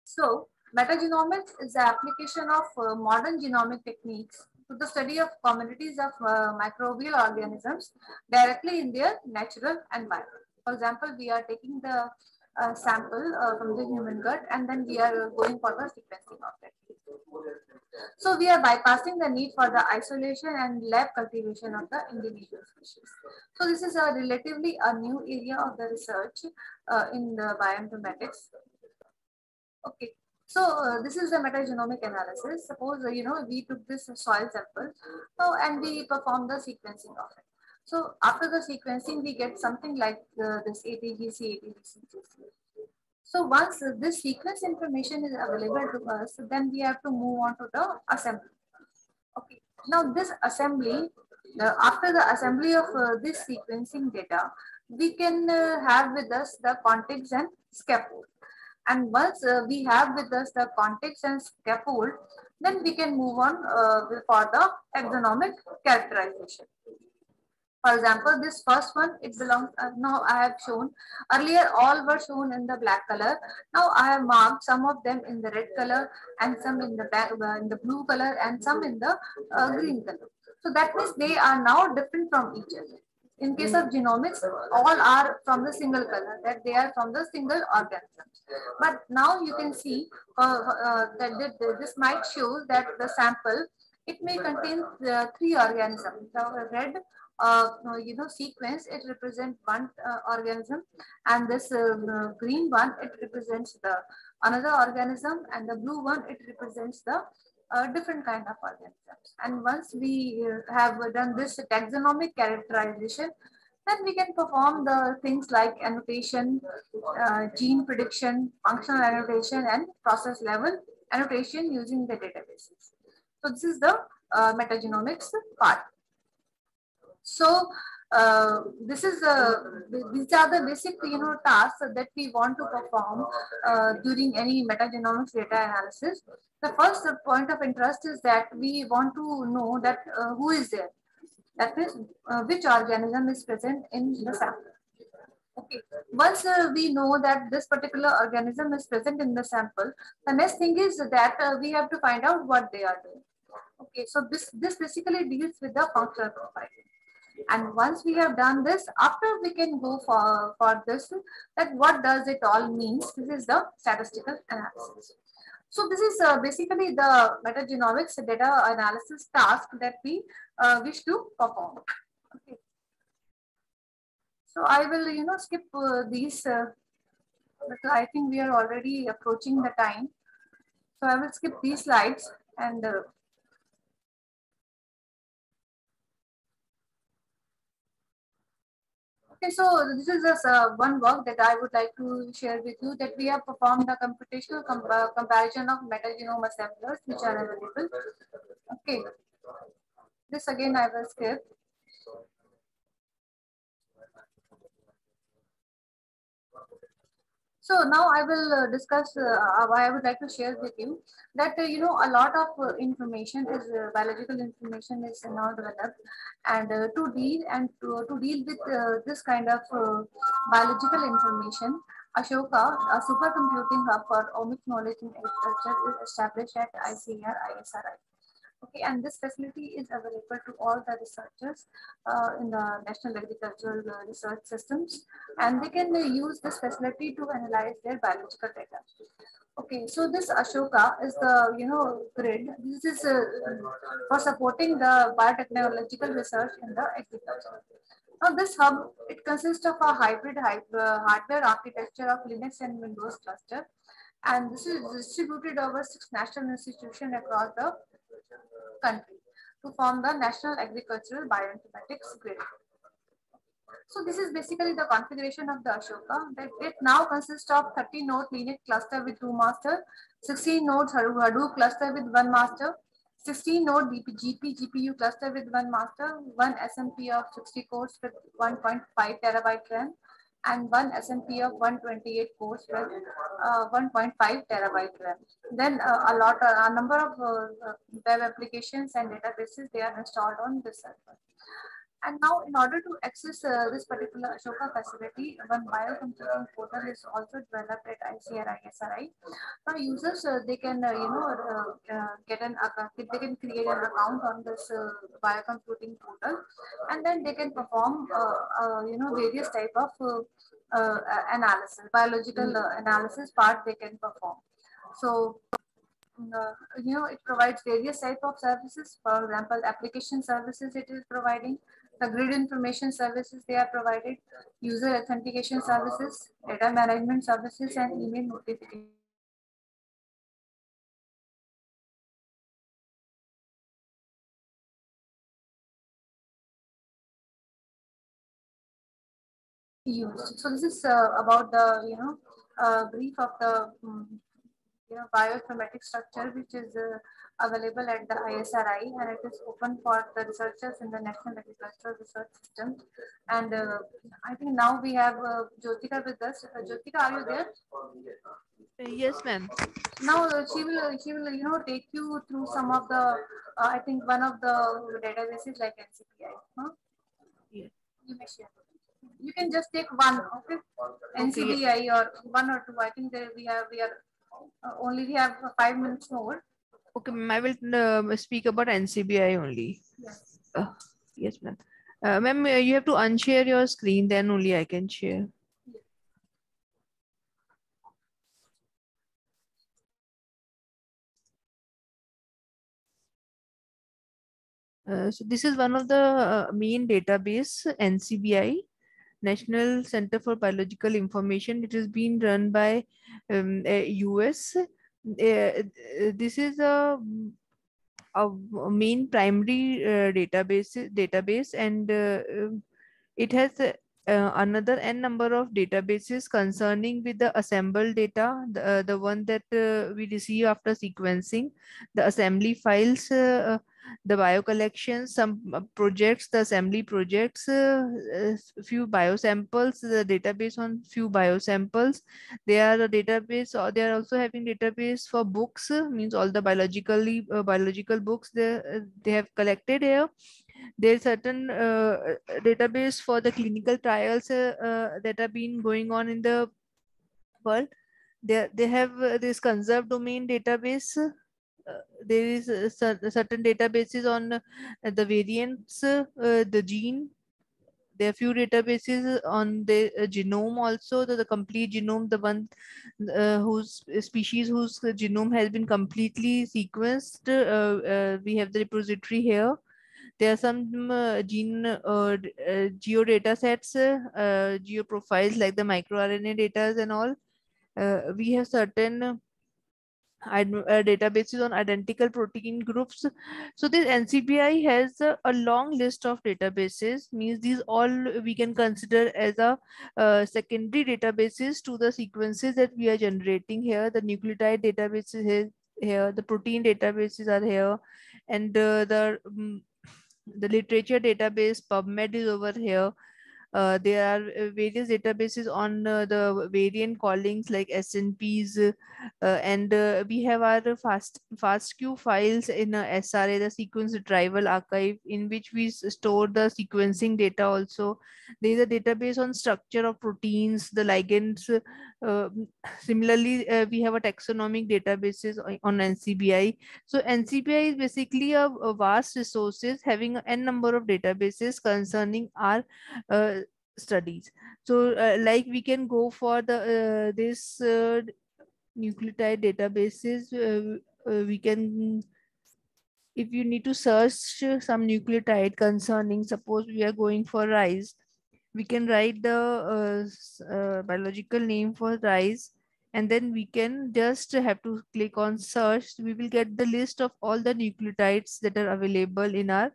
So metagenomics is the application of uh, modern genomic techniques to the study of communities of uh, microbial organisms directly in their natural environment. For example, we are taking the uh, sample uh, from the human gut and then we are going for the sequencing of it. So we are bypassing the need for the isolation and lab cultivation of the individual species. So this is a relatively a new area of the research uh, in the bioinformatics Okay, so uh, this is the metagenomic analysis. Suppose, uh, you know, we took this soil sample so, and we perform the sequencing of it. So after the sequencing, we get something like uh, this ATGC, ATGC. So once this sequence information is available to us, then we have to move on to the assembly. Okay, now this assembly, uh, after the assembly of uh, this sequencing data, we can uh, have with us the contigs and scaffold. And once uh, we have with us the contigs and scaffold, then we can move on uh, for the taxonomic characterization. For example, this first one, it belongs, uh, now I have shown, earlier all were shown in the black color. Now I have marked some of them in the red color and some in the, uh, in the blue color and some in the uh, green color. So that means they are now different from each other. In case of genomics, all are from the single color, that they are from the single organism. But now you can see uh, uh, that this might show that the sample, it may contain uh, three organisms. The red, uh, you know, sequence, it represents one uh, organism, and this uh, green one, it represents the another organism, and the blue one, it represents the uh, different kind of organisms. And once we uh, have done this taxonomic characterization, then we can perform the things like annotation, uh, gene prediction, functional annotation, and process level annotation using the databases. So this is the metagenomics part. So uh, this is the these are the basic you know tasks that we want to perform uh, during any metagenomics data analysis. The first point of interest is that we want to know that uh, who is there. That means uh, which organism is present in the sample. Okay. Once uh, we know that this particular organism is present in the sample, the next thing is that uh, we have to find out what they are doing. Okay, so this, this basically deals with the functional profiling. And once we have done this, after we can go for, for this, that what does it all means? This is the statistical analysis. So this is uh, basically the metagenomics data analysis task that we uh, wish to perform. Okay. So I will, you know, skip uh, these, uh, because I think we are already approaching the time. So I will skip these slides and uh, Okay, so this is just uh, one work that I would like to share with you that we have performed a computational com uh, comparison of metagenome assemblers which are available. Okay, this again I will skip. So now I will uh, discuss, uh, I would like to share with you that, uh, you know, a lot of uh, information is, uh, biological information is now developed and uh, to deal and to, to deal with this kind of biological information, Ashoka, a supercomputing hub for omic knowledge in agriculture is established at ICAR IASRI. Okay, and this facility is available to all the researchers uh, in the National Agricultural uh, Research Systems, and they can uh, use this facility to analyze their biological data. Okay, so this Ashoka is the, you know, grid. This is uh, for supporting the biotechnological research in the agriculture. Now this hub, it consists of a hybrid hardware architecture of Linux and Windows cluster. And this is distributed over six national institutions across the country to form the National Agricultural Bioinformatics Grid. So this is basically the configuration of the Ashoka. That it now consists of 30 node Linux cluster with two master, 16 nodes Hadoop cluster with one master, 16 node GP GPU cluster with one master, one SMP of 60 cores with 1.5 terabyte RAM, and one SMP of 128 cores with uh, 1.5 terabyte RAM. Then uh, a lot, uh, a number of uh, web applications and databases, they are installed on this server. And now in order to access uh, this particular Ashoka facility, one biocomputing portal is also developed at ICAR IASRI. Now users, uh, they can, uh, you know, uh, uh, get an account, they can create an account on this uh, biocomputing portal and then they can perform, you know, various type of analysis, biological analysis part they can perform. So uh, you know, it provides various type of services. For example, application services it is providing, the grid information services they are provided, user authentication services, data management services, and email notification. Used. So this is uh, about the you know uh, brief of the um, you know, bioinformatics structure, which is uh, available at the IASRI and it is open for the researchers in the National Agricultural Research System. And uh, I think now we have uh, Jyotika with us. Uh, Jyotika, are you there? Uh, yes, ma'am. Now uh, she will, she will, you know, take you through some of the, I think one of the databases like NCBI. Huh? Yes. you may share. You can just take one, okay? NCBI or one or two. I think there we have we are uh, only we have five minutes more. Okay, ma'am, I will uh, speak about NCBI only. Yes. Uh, yes, ma'am. Uh, ma'am, uh, you have to unshare your screen, then only I can share. Uh, so this is one of the uh, main database, NCBI, National Center for Biological Information. It has been run by um, US. Uh, this is a, a main primary uh, database, database and uh, um, it has uh, another n number of databases concerning with the assembled data, the, uh, the one that uh, we receive after sequencing, the assembly files, uh, bio collections, some uh, projects, the assembly projects, uh, few biosamples, the database on few biosamples. They are a database, or they are also having database for books, means all the biologically biological books they, they have collected here there's certain uh, database for the clinical trials uh, uh, that have been going on in the world. They, they have this conserved domain database. There is certain databases on the variants, the gene, there are few databases on the uh, genome also the, the, complete genome the one uh, whose species whose genome has been completely sequenced uh, we have the repository here there are some uh, gene uh, uh, geo data sets, uh, geo profiles like the microRNA data and all. Uh, we have certain uh, databases on identical protein groups. So this NCBI has a, a, long list of databases, means these all we can consider as a uh, secondary databases to the sequences that we are generating here. The nucleotide databases here, here the protein databases are here, and uh, the um, the literature database PubMed is over here. Uh, there are uh, various databases on uh, the variant callings like SNPs, uh, and uh, we have our fast FASTQ files in SRA, the sequence retrieval archive, in which we store the sequencing data. Also, there is a database on structure of proteins, the ligands. Similarly, we have a taxonomic databases on NCBI. So NCBI is basically a, a vast resources having n number of databases concerning our studies. So uh, like we can go for the uh, this uh, nucleotide databases uh, uh, we can if you need to search some nucleotide concerning suppose we are going for rice we can write the uh, biological name for rice and then we can just have to click on search. We will get the list of all the nucleotides that are available in our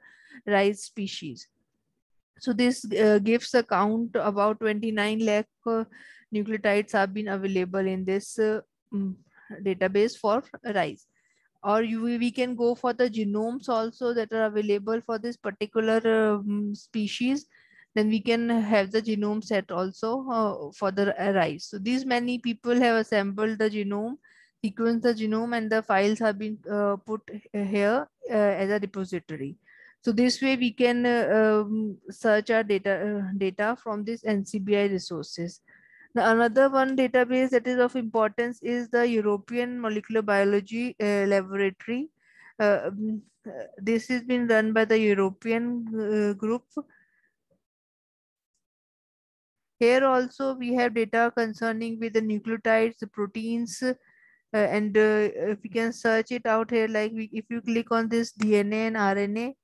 rice species so this uh, gives a count about 29 lakh uh, nucleotides have been available in this uh, um, database for rice. Or you, we can go for the genomes also that are available for this particular um, species. Then we can have the genome set also uh, for the rice. So these many people have assembled the genome, sequenced the genome and the files have been uh, put here uh, as a repository. So this way we can uh, um, search our data, uh, data from this NCBI resources. The another one database that is of importance is the European Molecular Biology uh, Laboratory. Uh, um, this has been run by the European uh, group. Here also we have data concerning with the nucleotides, the proteins, uh, and if we can search it out here, like we, if you click on this DNA and RNA,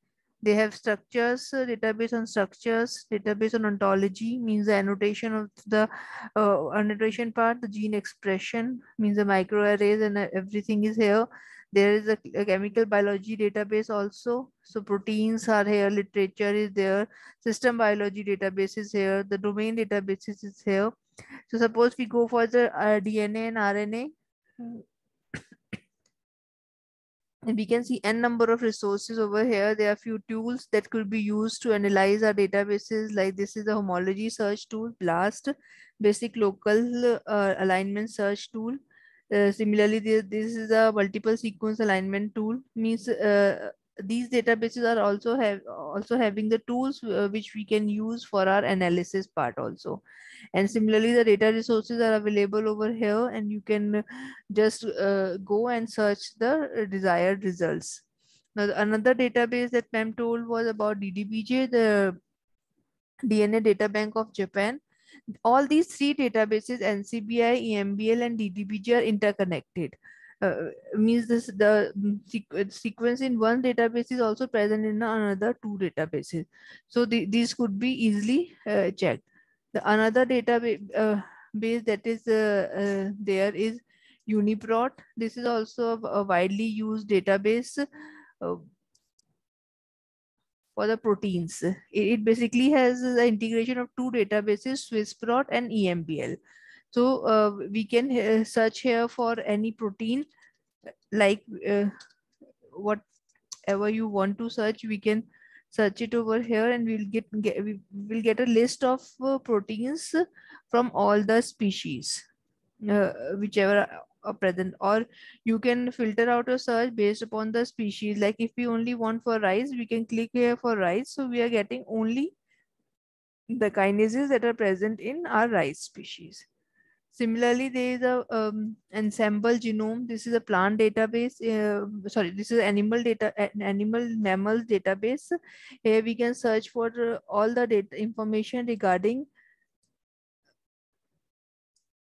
they have structures, uh, database on structures, database on ontology, means the annotation of the uh, annotation part, the gene expression, means the microarrays and uh, everything is here. There is a, a, chemical biology database also. So proteins are here, literature is there, system biology database is here, the domain databases is here. So suppose we go for the uh, DNA and RNA, and we can see n number of resources over here. There are few tools that could be used to analyze our databases. Like this is the homology search tool, BLAST, basic local uh, alignment search tool. Uh, similarly, this, this is a multiple sequence alignment tool. Means uh, these databases are also have also having the tools uh, which we can use for our analysis part also. And similarly the data resources are available over here and you can just uh, go and search the desired results. Now another database that ma'am told was about ddbj the dna data bank of japan. All these three databases ncbi embl and ddbj are interconnected. uh, means this the sequ sequence in one database is also present in another two databases. So the, these could be easily uh, checked. The another database uh, that is uh, uh, there is UniProt. This is also a, a widely used database uh, for the proteins. It, it, basically has the integration of two databases, SwissProt and EMBL. So uh, we can uh, search here for any protein like uh, whatever you want to search, we can search it over here and we'll get, get we will get a list of uh, proteins from all the species, uh, whichever are present or you can filter out a search based upon the species. Like if we only want for rice, we can click here for rice. So we are getting only the kinases that are present in our rice species. Similarly, there is a um, Ensembl genome. This is a plant database. Uh, sorry, this is animal data, animal mammals database. Here we can search for uh, all the data information regarding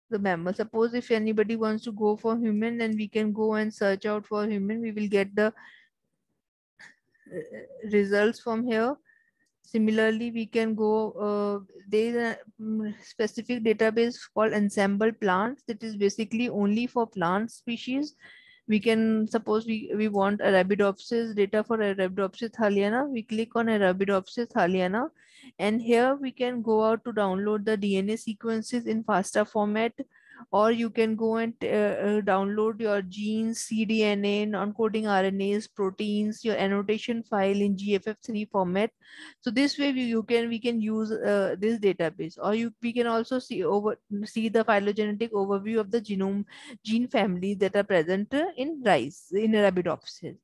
the mammal. Suppose if anybody wants to go for human, then we can go and search out for human. We will get the uh, results from here. Similarly, we can go, uh, there is a mm, specific database called Ensembl plants that is basically only for plant species. We can suppose we, we want a Arabidopsis data for Arabidopsis thaliana. We click on Arabidopsis thaliana and here we can go out to download the DNA sequences in FASTA format or you can go and uh, uh, download your genes, cDNA, non-coding RNAs, proteins, your annotation file in GFF3 format. So this way we, you can we can use uh, this database, or you we can also see over see the phylogenetic overview of the genome gene families that are present in rice in Arabidopsis.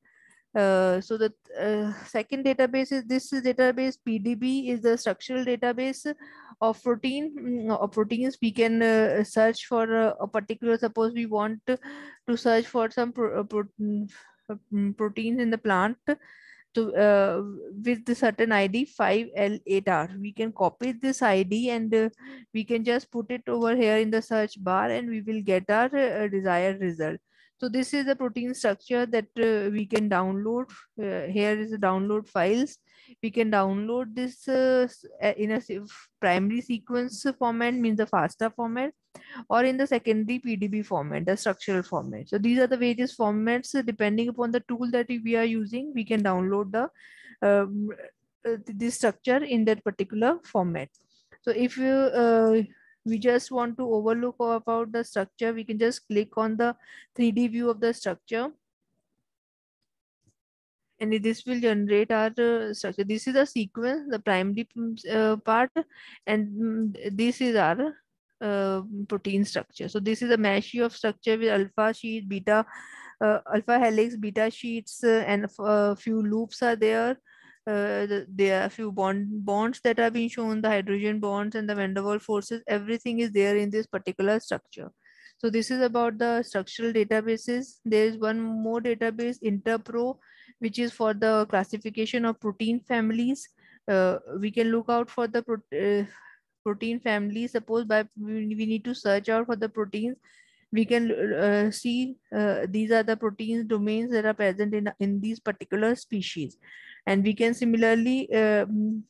Uh, so the uh, second database is this database PDB is the structural database of protein mm, of proteins we can uh, search for a, a, particular suppose we want to, to search for some pro, uh, pro, mm, mm, proteins in the plant to uh, with the certain id 5l8r we can copy this id and uh, we can just put it over here in the search bar and we will get our uh, desired result so this is the protein structure that uh, we can download. Uh, here is the download files. We can download this uh, in a primary sequence format, means the FASTA format, or in the secondary PDB format, the structural format. So these are the various formats depending upon the tool that we are using. We can download the um, uh, this structure in that particular format. So if you uh, we just want to overlook about the structure, we can just click on the 3D view of the structure. And this will generate our uh, structure. This is a sequence, the primary uh, part, and mm, this is our uh, protein structure. So this is a meshy of structure with alpha sheet, beta, uh, alpha helix, beta sheets, uh, and a uh, few loops are there uh, there are a few bond bonds that have been shown, the hydrogen bonds and the van der Waals forces, everything is there in this particular structure. So this is about the structural databases. There is one more database, Interpro, which is for the classification of protein families. Uh, we can look out for the pro uh, protein family. Suppose by we need to search out for the proteins, we can uh, see uh, these are the proteins domains that are present in, in these particular species. And we can similarly um,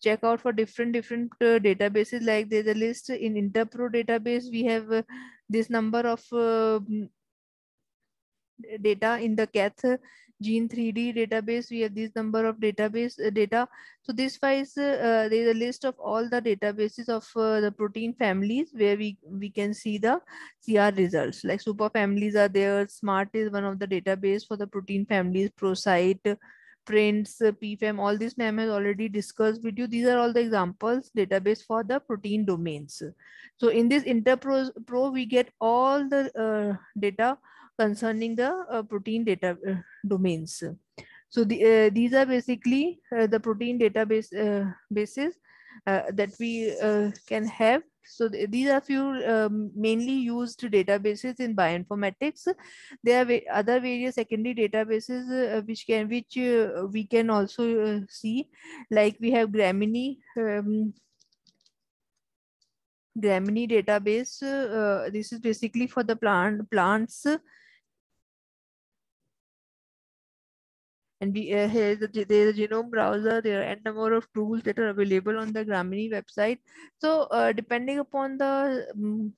check out for different different uh, databases like there's a list in interpro database we have uh, this number of uh, data in the cath gene 3d database we have this number of database uh, data. So this files uh, there is a list of all the databases of uh, the protein families where we we can see the cr results. Like super families are there. Smart is one of the database for the protein families. PROSITE prints pfam all these ma'am has already discussed with you. These are all the examples database for the protein domains. So in this interpro pro we get all the uh, data concerning the uh, protein data uh, domains. So the, uh, these are basically uh, the protein database uh, bases uh, that we can have. So th these are few um, mainly used databases in bioinformatics. There are other various secondary databases which can which we can also see, like we have Gramene. Um, Gramene database. Uh, this is basically for the plant plants And we, uh, here the, there is a genome browser. There are a number of tools that are available on the Gramene website. So uh, depending upon the um,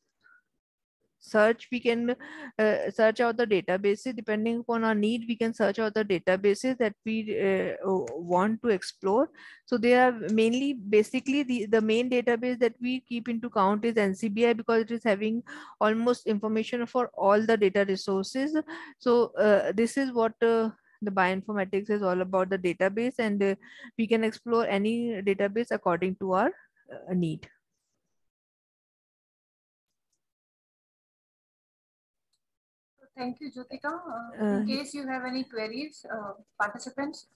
search, we can uh, search out the databases. Depending upon our need, we can search out the databases that we uh, want to explore. So they are mainly, basically the, the main database that we keep into count is NCBI because it is having almost information for all the data resources. So uh, this is what uh, the bioinformatics is all about the database and uh, we can explore any database according to our uh, need. Thank you, Jyotika. Uh, in uh, case you have any queries, uh, participants,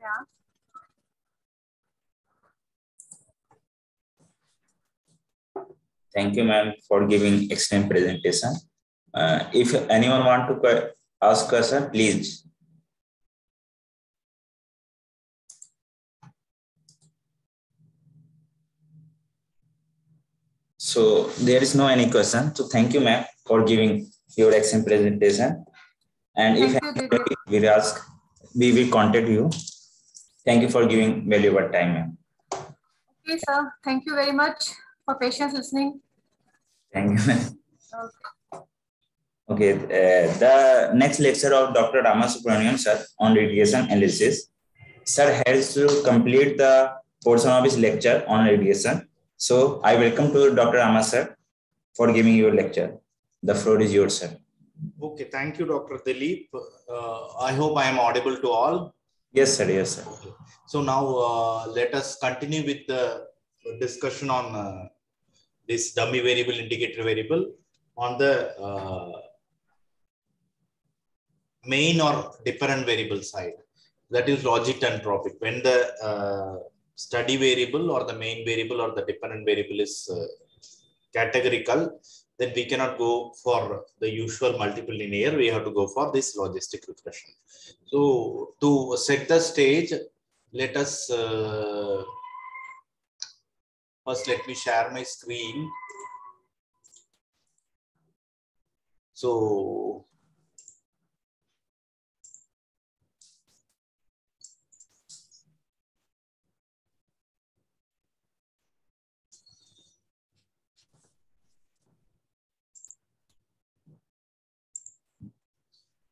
yeah. Thank you, ma'am, for giving excellent presentation. Uh, if anyone want to ask sir, please. So there is no any question. So thank you, ma'am, for giving your excellent presentation. And if we ask, we will contact you. Thank you for giving valuable time, ma'am. Okay, sir. Thank you very much for patience listening. Thank you, ma'am. Okay. Okay, uh, the next lecture of Dr. Ramasubramanian sir on regression analysis. Sir has to complete the portion of his lecture on regression. So I welcome to Dr. Ramas sir for giving your lecture. The floor is yours, sir. Okay, thank you, Dr. Dilip. Uh, I hope I am audible to all. Yes, sir. Yes, sir. Okay. So now uh, let us continue with the discussion on uh, this dummy variable indicator variable on the uh, main or different variable side. That is logit and probit. When the uh, study variable or the main variable or the dependent variable is uh, categorical, then we cannot go for the usual multiple linear. We have to go for this logistic regression. So to set the stage, let us uh, first let me share my screen. So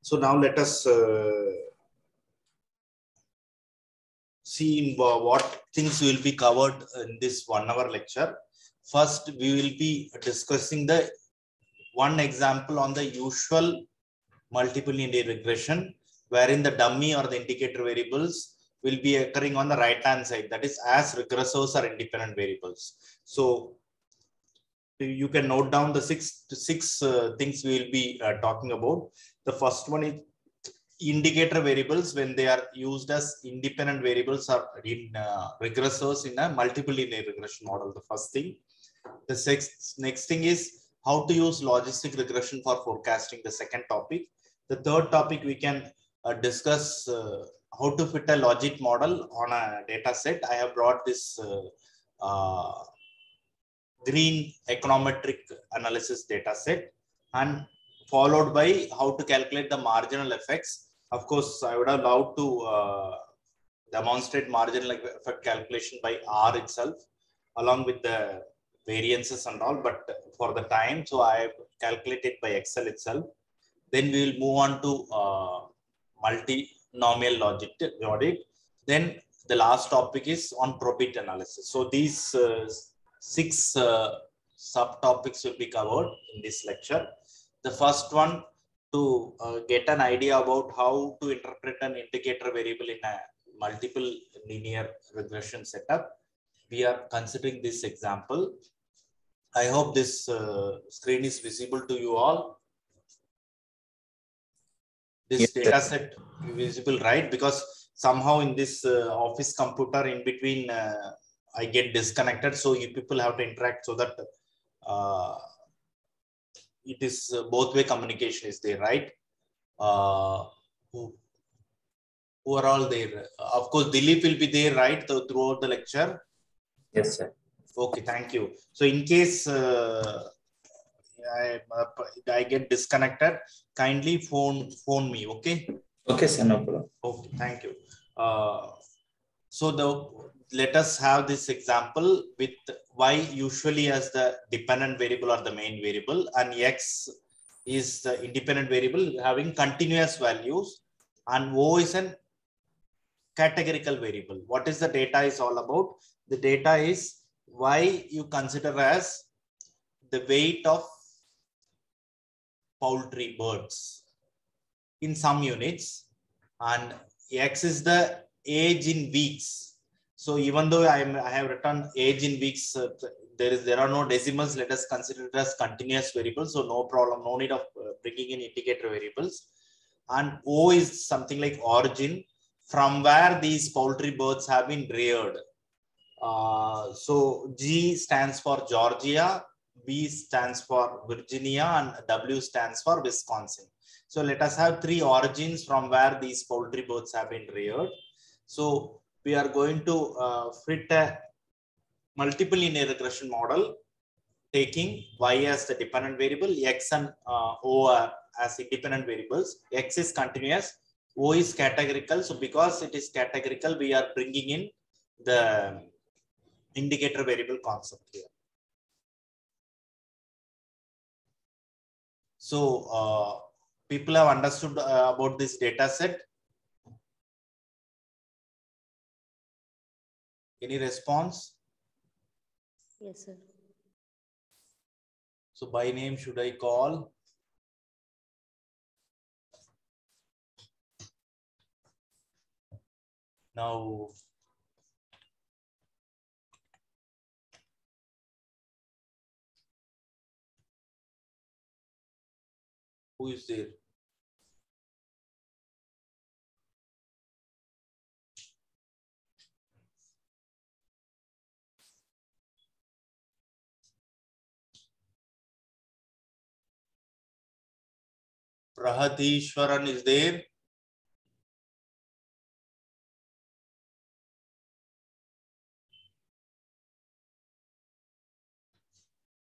So now let us uh, see what things will be covered in this one hour lecture. First, we will be discussing the one example on the usual multiple linear regression, wherein the dummy or the indicator variables will be occurring on the right hand side. That is as regressors are independent variables. So you can note down the six six uh, things we will be uh, talking about. The first one is indicator variables when they are used as independent variables or in uh, regressors in a multiple linear regression model. The first thing. The next next thing is how to use logistic regression for forecasting. The second topic. The third topic we can uh, discuss uh, how to fit a logit model on a data set. I have brought this uh, Greene econometric analysis data set and followed by how to calculate the marginal effects. Of course, I would have loved to uh, demonstrate marginal effect calculation by R itself along with the variances and all, but for the time, so I have calculated by Excel itself. Then we will move on to uh, multinomial logit audit. Then the last topic is on probit analysis. So these uh, six uh, subtopics will be covered in this lecture. The first one to uh, get an idea about how to interpret an indicator variable in a multiple linear regression setup. We are considering this example. I hope this uh, screen is visible to you all. this Yes, data set visible, right? Because somehow in this uh, office computer in between, uh, I get disconnected. So you people have to interact so that uh, it is uh, both way communication is there, right? Uh, who, who are all there? Of course, Dilip will be there, right? th- throughout the lecture. Yes, sir. Okay, thank you. So in case uh, I, I get disconnected, kindly phone phone me. Okay. Okay, sir, no problem. Okay, thank you. Uh, so the let us have this example with y usually as the dependent variable or the main variable and x is the independent variable having continuous values and o is an categorical variable. What is the data is all about? The data is y you consider as the weight of poultry birds in some units and x is the age in weeks so even though i am i have written age in weeks uh, there is there are no decimals. Let us consider it as continuous variable so no problem. No need of uh, bringing in indicator variables. And o is something like origin from where these poultry birds have been reared. Uh, so g stands for georgia b stands for virginia and w stands for wisconsin. So let us have three origins from where these poultry birds have been reared. So we are going to uh, fit a multiple linear regression model taking y as the dependent variable, x and uh, o are as independent variables. x is continuous, o is categorical. So because it is categorical, we are bringing in the indicator variable concept here. So uh, people have understood uh, about this data set. Any response? Yes, sir. So by name should I call? Now. Who is there? Prahatishwaran is there.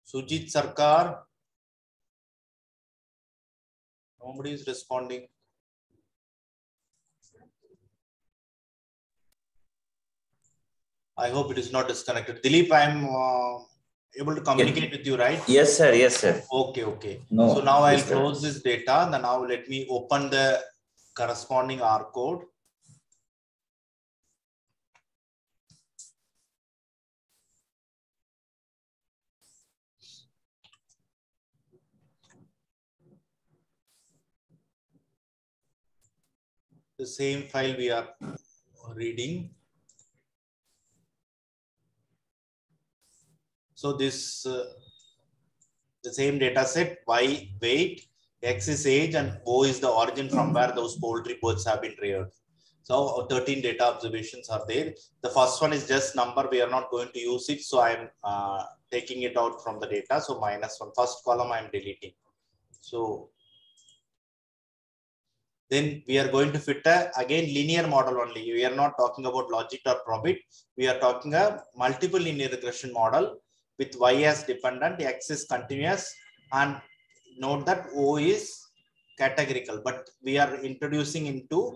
Sujit Sarkar. Nobody is responding. I hope it is not disconnected. Dilip, I am uh, able to communicate with you, right? Yes, sir. Yes, sir. Okay, okay. No. So now I'll yes, sir. close this data. Then now let me open the corresponding R code. The same file we are reading. So this uh, the same data set y weight x is age and o is the origin from where those poultry birds have been reared. So uh, 13 data observations are there. The first one is just number. We are not going to use it so i am uh, taking it out from the data. So minus one. First column i am deleting. So then we are going to fit a again linear model only. We are not talking about logit or probit. We are talking a multiple linear regression model with y as dependent, x is continuous, and note that O is categorical, but we are introducing into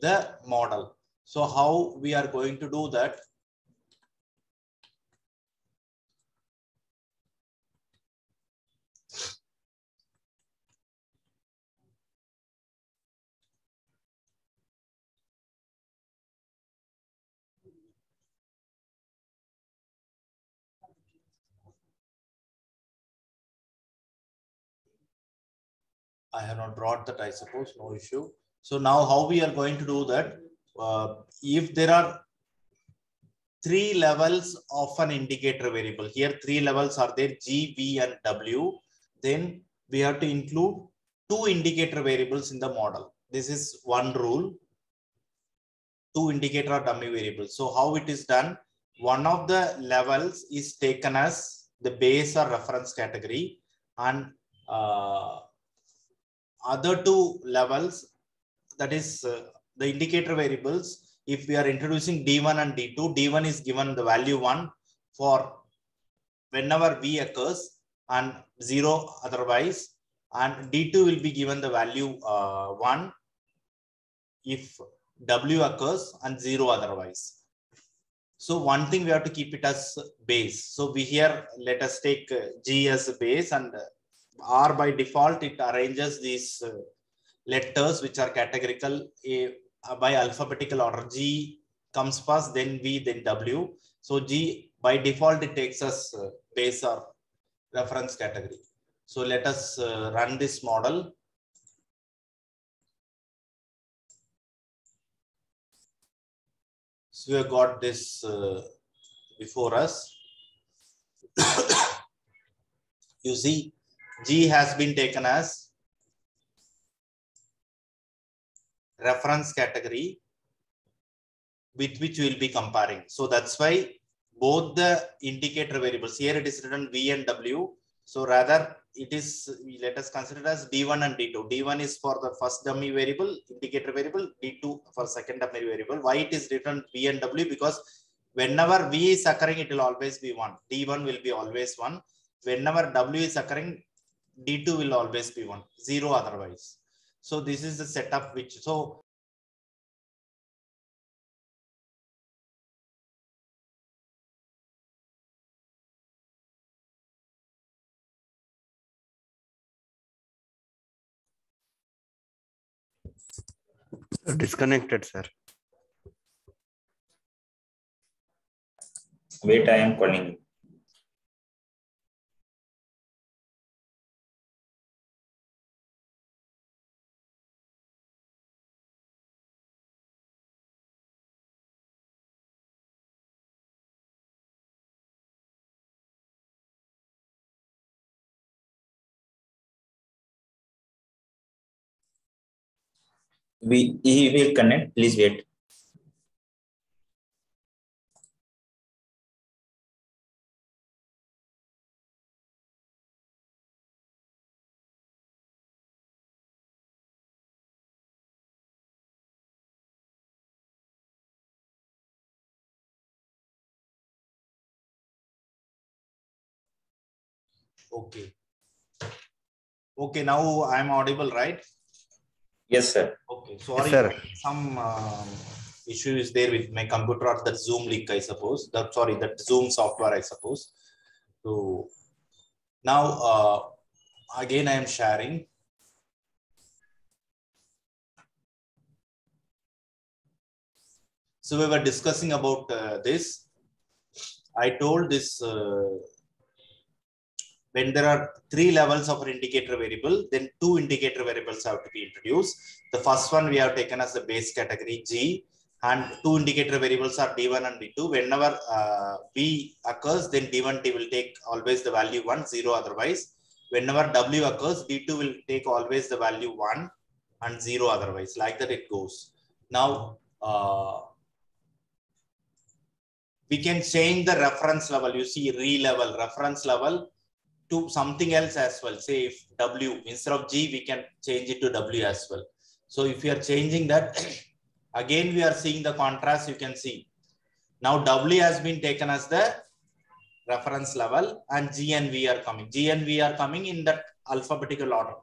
the model. So how we are going to do that? I have not brought that, I suppose, no issue. So now how we are going to do that? Uh, if there are three levels of an indicator variable, here three levels are there, G, V and W, then we have to include two indicator variables in the model. this is one rule. Two indicator or dummy variables. So how it is done? One of the levels is taken as the base or reference category and uh, other two levels, that is uh, the indicator variables, if we are introducing D1 and D2, D1 is given the value 1 for whenever V occurs and 0 otherwise and D2 will be given the value uh, 1 if W occurs and 0 otherwise. So one thing we have to keep it as base. So we here, let us take uh, G as base and R by default, it arranges these uh, letters which are categorical uh, by alphabetical order. G comes first, then V, then W. So G by default, it takes us uh, base or reference category. So let us uh, run this model. So we have got this uh, before us. (coughs) you see, G has been taken as reference category with which we will be comparing. So that's why both the indicator variables, here it is written V and W. So rather it is, let us consider as D1 and D2. D1 is for the first dummy variable, indicator variable, D2 for second dummy variable. Why it is written V and W? Because whenever V is occurring, it will always be 1. D1 will be always 1. Whenever W is occurring, D2 will always be one, zero otherwise. So this is the setup which, so Disconnected, sir. Wait, I am calling. We he will connect. Please wait. okay. Okay, now I'm audible, right? Yes, sir. Okay, sorry, sir. some um, issue is there with my computer or that Zoom link, I suppose. That sorry, that Zoom software, I suppose. So now uh, again, I am sharing. So we were discussing about uh, this. I told this uh, when there are three levels of an indicator variable, then two indicator variables have to be introduced. The first one we have taken as the base category G, and two indicator variables are D1 and D2. Whenever uh, V occurs, then D1 T will take always the value 1, 0 otherwise. Whenever W occurs, D2 will take always the value 1 and 0 otherwise. Like that it goes. Now, uh, we can change the reference level. You see, re level, reference level to something else as well. Say if W instead of G, we can change it to W as well. So if you are changing that, (clears throat) again, we are seeing the contrast you can see. Now W has been taken as the reference level and G and V are coming. G and V are coming in that alphabetical order.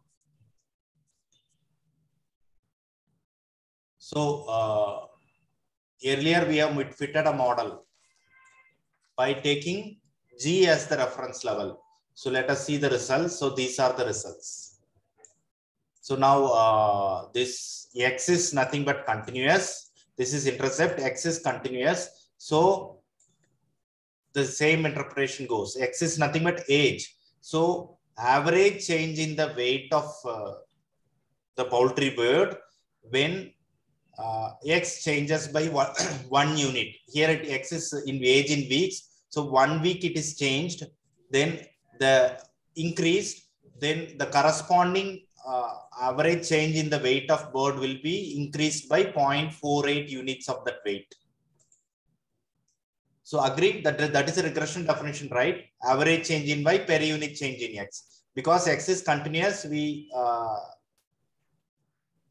So uh, earlier we have fitted a model by taking G as the reference level. So let us see the results. So these are the results. So now uh, this X is nothing but continuous. This is intercept, X is continuous. So the same interpretation goes. X is nothing but age. So average change in the weight of uh, the poultry bird when uh, X changes by one, (clears throat) one unit. Here it X is in age in weeks. So one week it is changed. Then the increased, then the corresponding uh, average change in the weight of bird will be increased by 0.48 units of that weight. So agreed that that is a regression definition, right? Average change in y per unit change in x. Because x is continuous, we uh,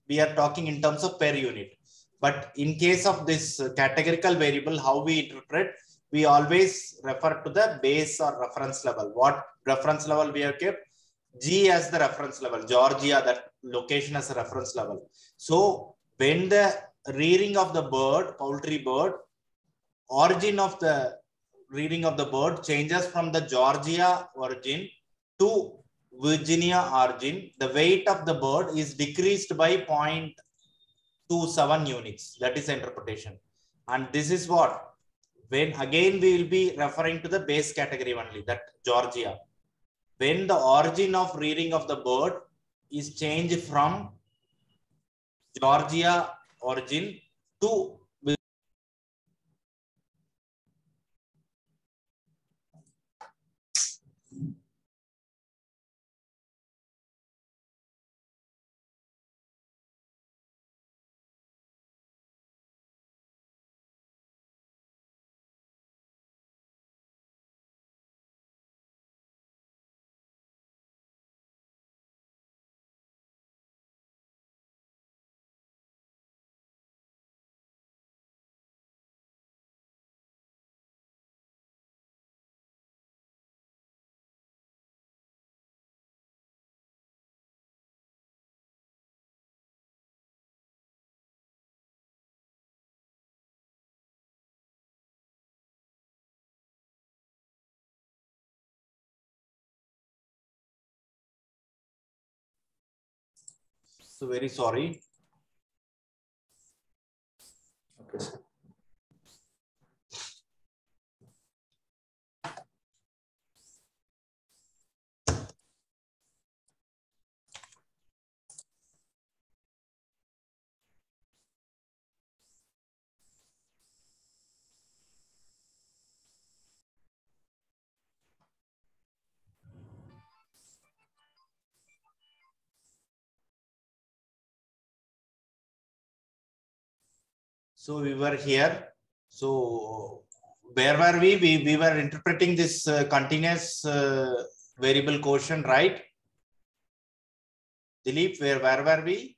we are talking in terms of per unit. But in case of this categorical variable, how we interpret, we always refer to the base or reference level. What reference level we have kept? G as the reference level, Georgia, that location as a reference level. So when the rearing of the bird, poultry bird, origin of the rearing of the bird changes from the Georgia origin to Virginia origin, the weight of the bird is decreased by 0.27 units. That is interpretation. And this is what? When again we will be referring to the base category only, that Georgia. When the origin of rearing of the bird is changed from Georgia origin to very sorry. Okay, So we were here. So where were we? We, we were interpreting this uh, continuous uh, variable quotient, right? Dilip, where, where were we?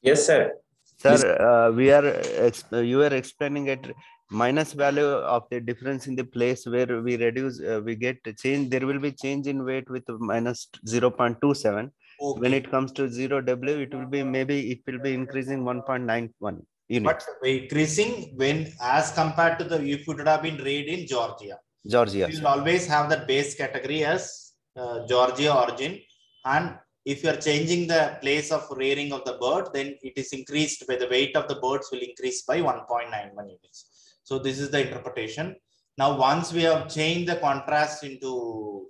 Yes, sir. Sir, uh, we are, ex- you were explaining it minus value of the difference in the place where we reduce, uh, we get a change, there will be change in weight with minus 0.27. When it comes to zero W, it will be maybe, it will be increasing 1.91 But increasing when as compared to the if it would have been read in Georgia. Georgia. You will always have that base category as uh, Georgia origin. And if you are changing the place of rearing of the bird, then it is increased by the weight of the birds will increase by 1.91 units. So this is the interpretation. Now, once we have changed the contrast into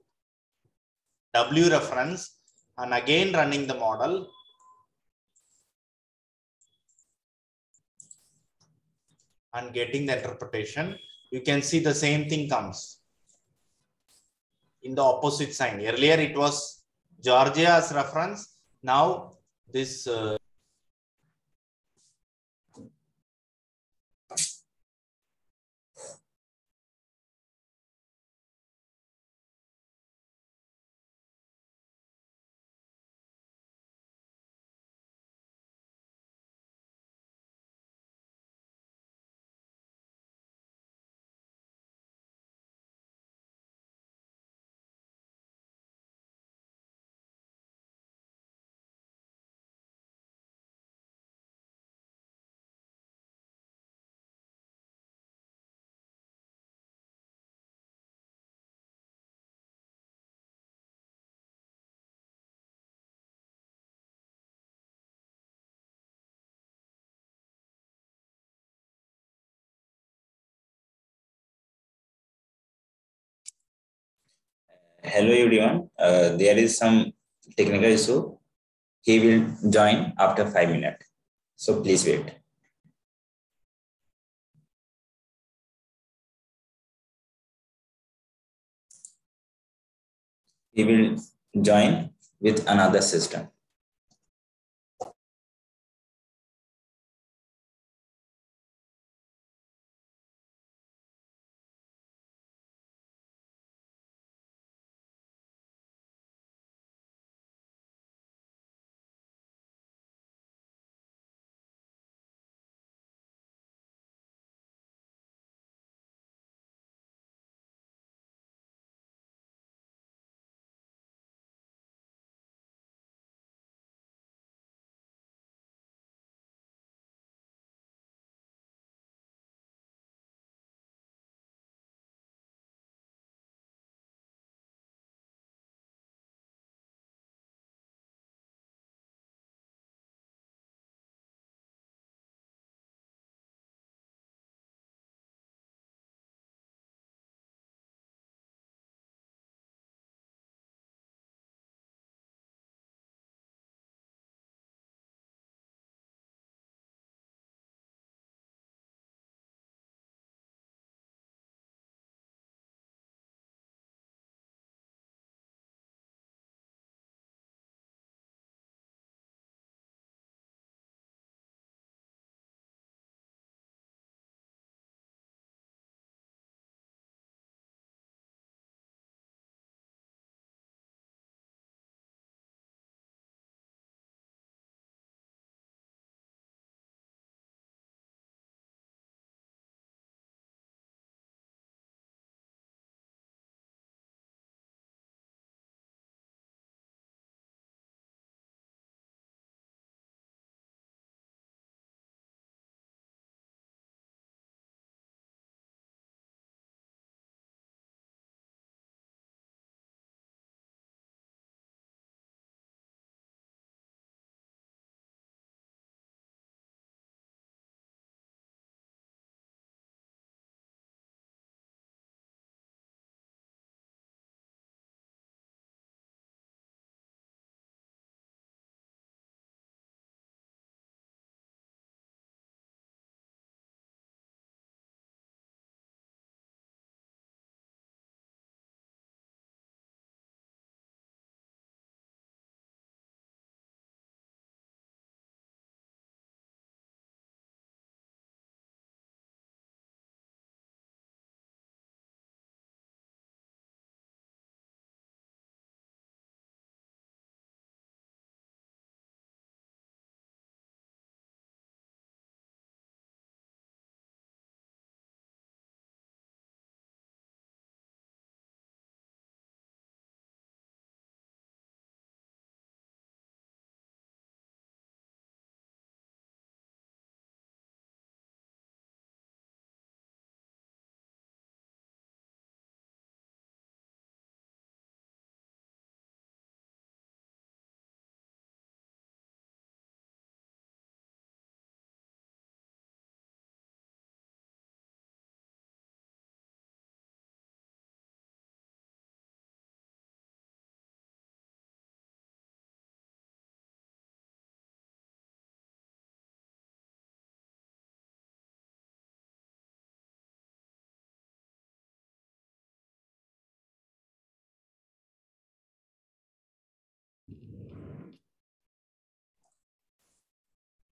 W reference and again running the model, and getting the interpretation, you can see the same thing comes in the opposite sign. Earlier it was Georgia as reference. Now this uh, Hello, everyone. Uh, there is some technical issue. He will join after five minutes. So please wait. He will join with another system.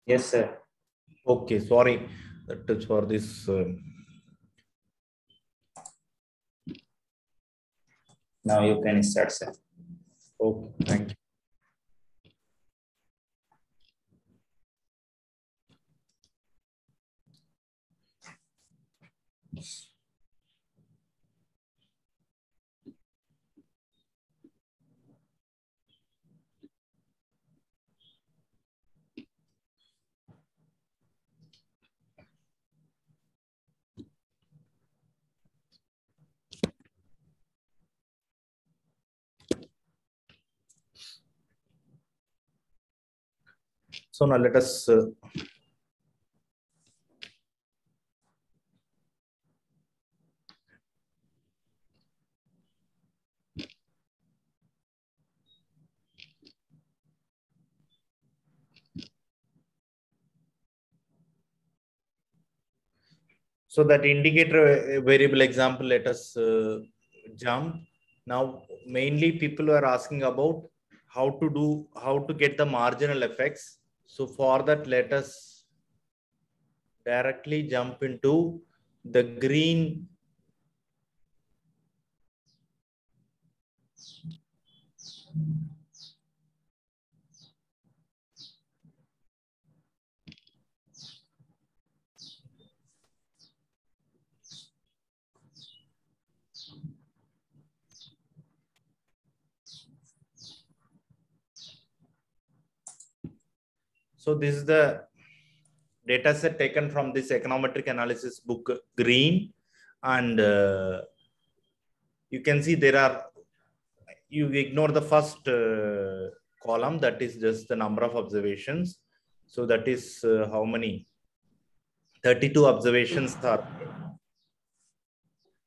Yes, sir. Okay, sorry. That is for this. Uh, Now you can start, sir. okay, thank you. So now let us uh, So that indicator uh, variable example, let us uh, jump. Now, mainly people are asking about how to do, how to get the marginal effects. So for that, let us directly jump into the Greene So this is the data set taken from this econometric analysis book Greene. And uh, you can see there are you ignore the first uh, column that is just the number of observations. So that is uh, how many? 32 observations are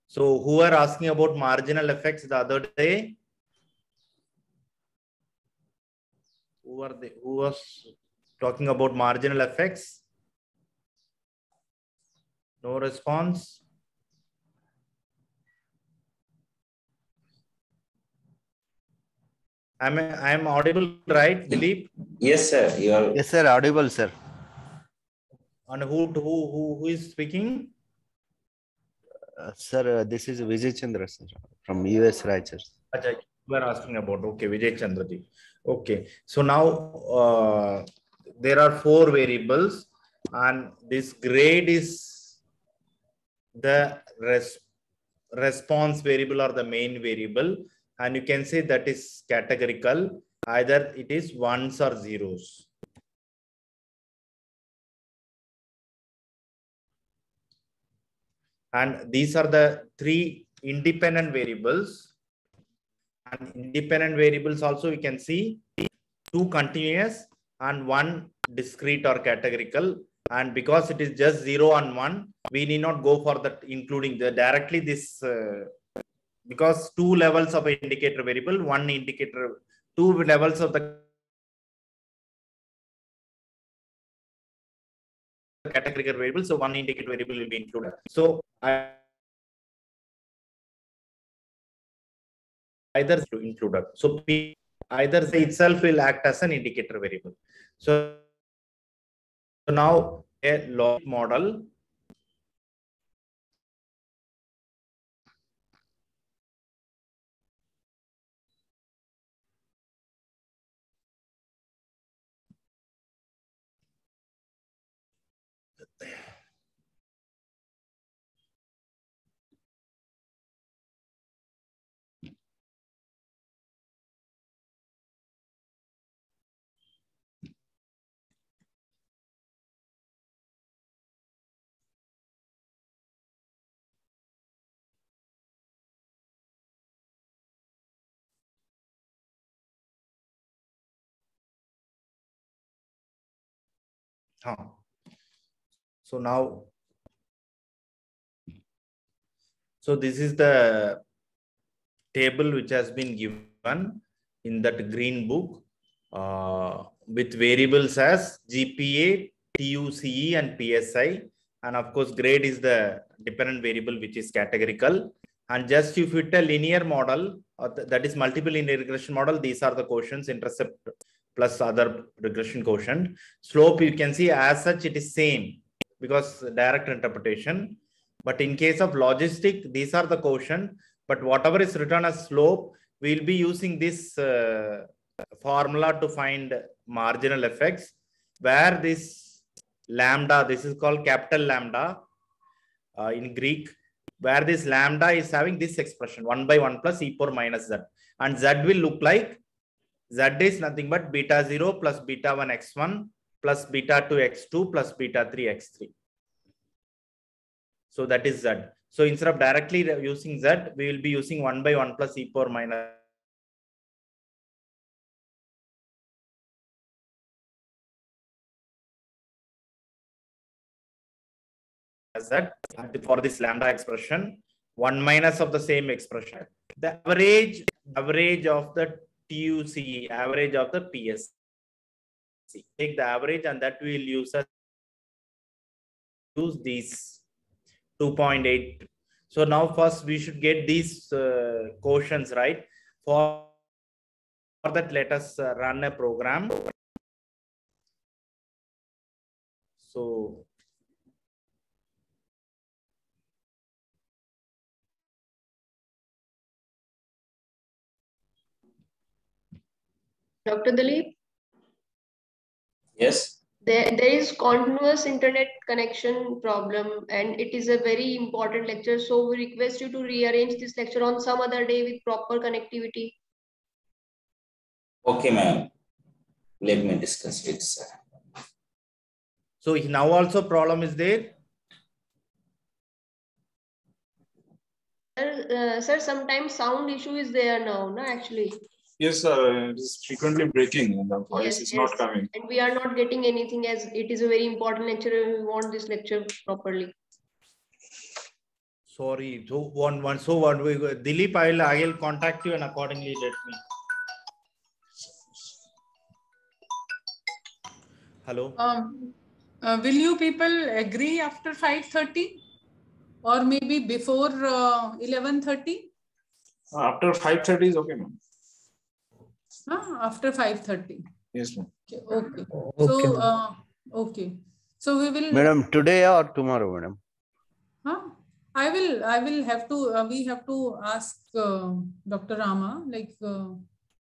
so who are asking about marginal effects the other day? Who are they? Who was talking about marginal effects. No response. I'm I am audible, right, Dilip? Yes, sir. You are. Yes, sir. Audible, sir. And who who who, who is speaking? Uh, sir, uh, this is Vijay Chandra, sir, from UAS Raichur. Ajay, you are asking about okay, Vijay Chandraji. Okay, so now uh, there are four variables, and this grade is the res response variable or the main variable, and you can say that is categorical. Either it is ones or zeros. And these are the three independent variables. And independent variables also we can see two continuous and one discrete or categorical. And because it is just zero and one, we need not go for that including the directly this uh, because two levels of indicator variable, one indicator, two levels of the categorical variable. So one indicator variable will be included. So I either included. So P either say itself will act as an indicator variable. So, so now a log model So now, so this is the table which has been given in that Greene book uh, with variables as GPA, TUCE and PSI. And of course, grade is the dependent variable which is categorical. And just you fit a linear model, uh, th that is multiple linear regression model, these are the questions intercept plus other regression quotient. Slope, you can see as such, it is same because direct interpretation. But in case of logistic, these are the quotient, but whatever is written as slope, we'll be using this uh, formula to find marginal effects where this lambda, this is called capital lambda uh, in Greek, where this lambda is having this expression 1 by 1 plus e power minus z. And z will look like z is nothing but beta 0 plus beta 1 x1 plus beta 2 x2 plus beta 3 x3. So that is z. So instead of directly using z, we will be using 1 by 1 plus e power minus that for this lambda expression, 1 minus of the same expression. The average, average of the TUCE, average of the PSI. Take the average and that will use as use these 2.8. So now first we should get these uh, quotients right. For, for that, let us uh, run a program. So Dr. Dalip, Yes. there, there is continuous internet connection problem and it is a very important lecture. So we request you to rearrange this lecture on some other day with proper connectivity. Okay, ma'am. Let me discuss with sir. So now also problem is there. Sir, uh, sir, sometimes sound issue is there now, no, actually. Yes, sir. It is frequently breaking and the voice Yes, is yes. not coming. And we are not getting anything as it is a very important lecture and we want this lecture properly. Sorry. So one one so one we Dilip, I will I will contact you and accordingly let me. Hello. Um, uh, will you people agree after 5.30 or maybe before uh, 11.30? After 5.30 is okay, ma'am. Huh? After 5.30. Yes, ma'am. Okay. okay. So, uh, okay. So we will, Madam, today or tomorrow, madam? huh? I will, I will have to, uh, we have to ask uh, Dr. Rama, like uh,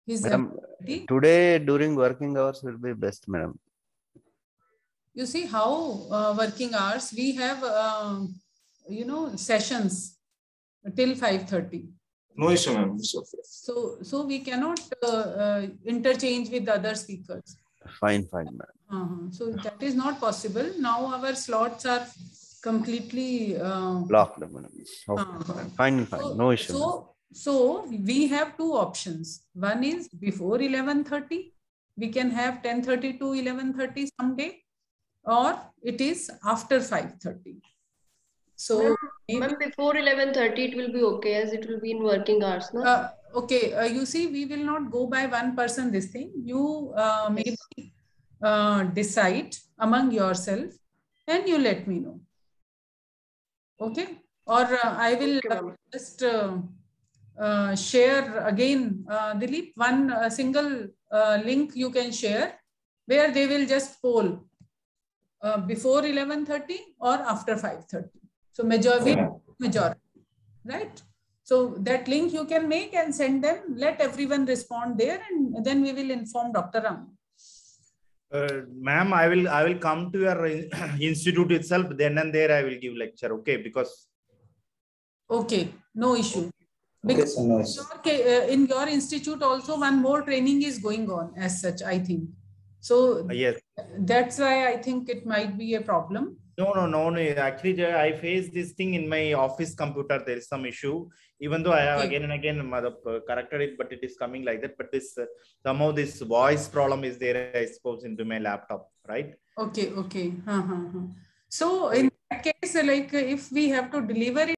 his Madam, availability. today during working hours will be best, madam. You see how uh, working hours, we have, um, you know, sessions till 5.30. No issue, ma'am. So, so we cannot uh, uh, interchange with other speakers. Fine, fine, madam. Uh-huh. So that is not possible. Now our slots are completely uh, Blocked, madam. Okay, Uh-huh. fine, So, fine. No issue. so, so we have two options. One is before 11:30, we can have 10:30 to 11:30 someday, or it is after 5:30. So Ma'am, before 11.30 it will be okay as it will be in working hours, no? Uh, okay, uh, you see, we will not go by one person this thing. You uh, maybe uh, decide among yourself and you let me know. Okay, or uh, I will Okay, uh, just uh, uh, share again, uh, Dilip, one uh, single uh, link you can share where they will just poll uh, before 11.30 or after 5.30. So majority, majority, right? So that link you can make and send them, let everyone respond there and then we will inform Dr. Ram. Uh, ma'am, I will I will come to your (clears throat) institute itself. Then and there I will give lecture. Okay, because Okay, no issue. Okay, Because so no in issue. your uh, in your institute also one more training is going on as such, I think. So uh, yes. that's why I think it might be a problem. No, no, no, no. Actually, I face this thing in my office computer. There is some issue. Even though I have again and again uh, corrected it, but it is coming like that. But this uh, somehow this voice problem is there, I suppose, into my laptop, right? Okay, okay. Huh, huh, huh. So in that case, like if we have to deliver it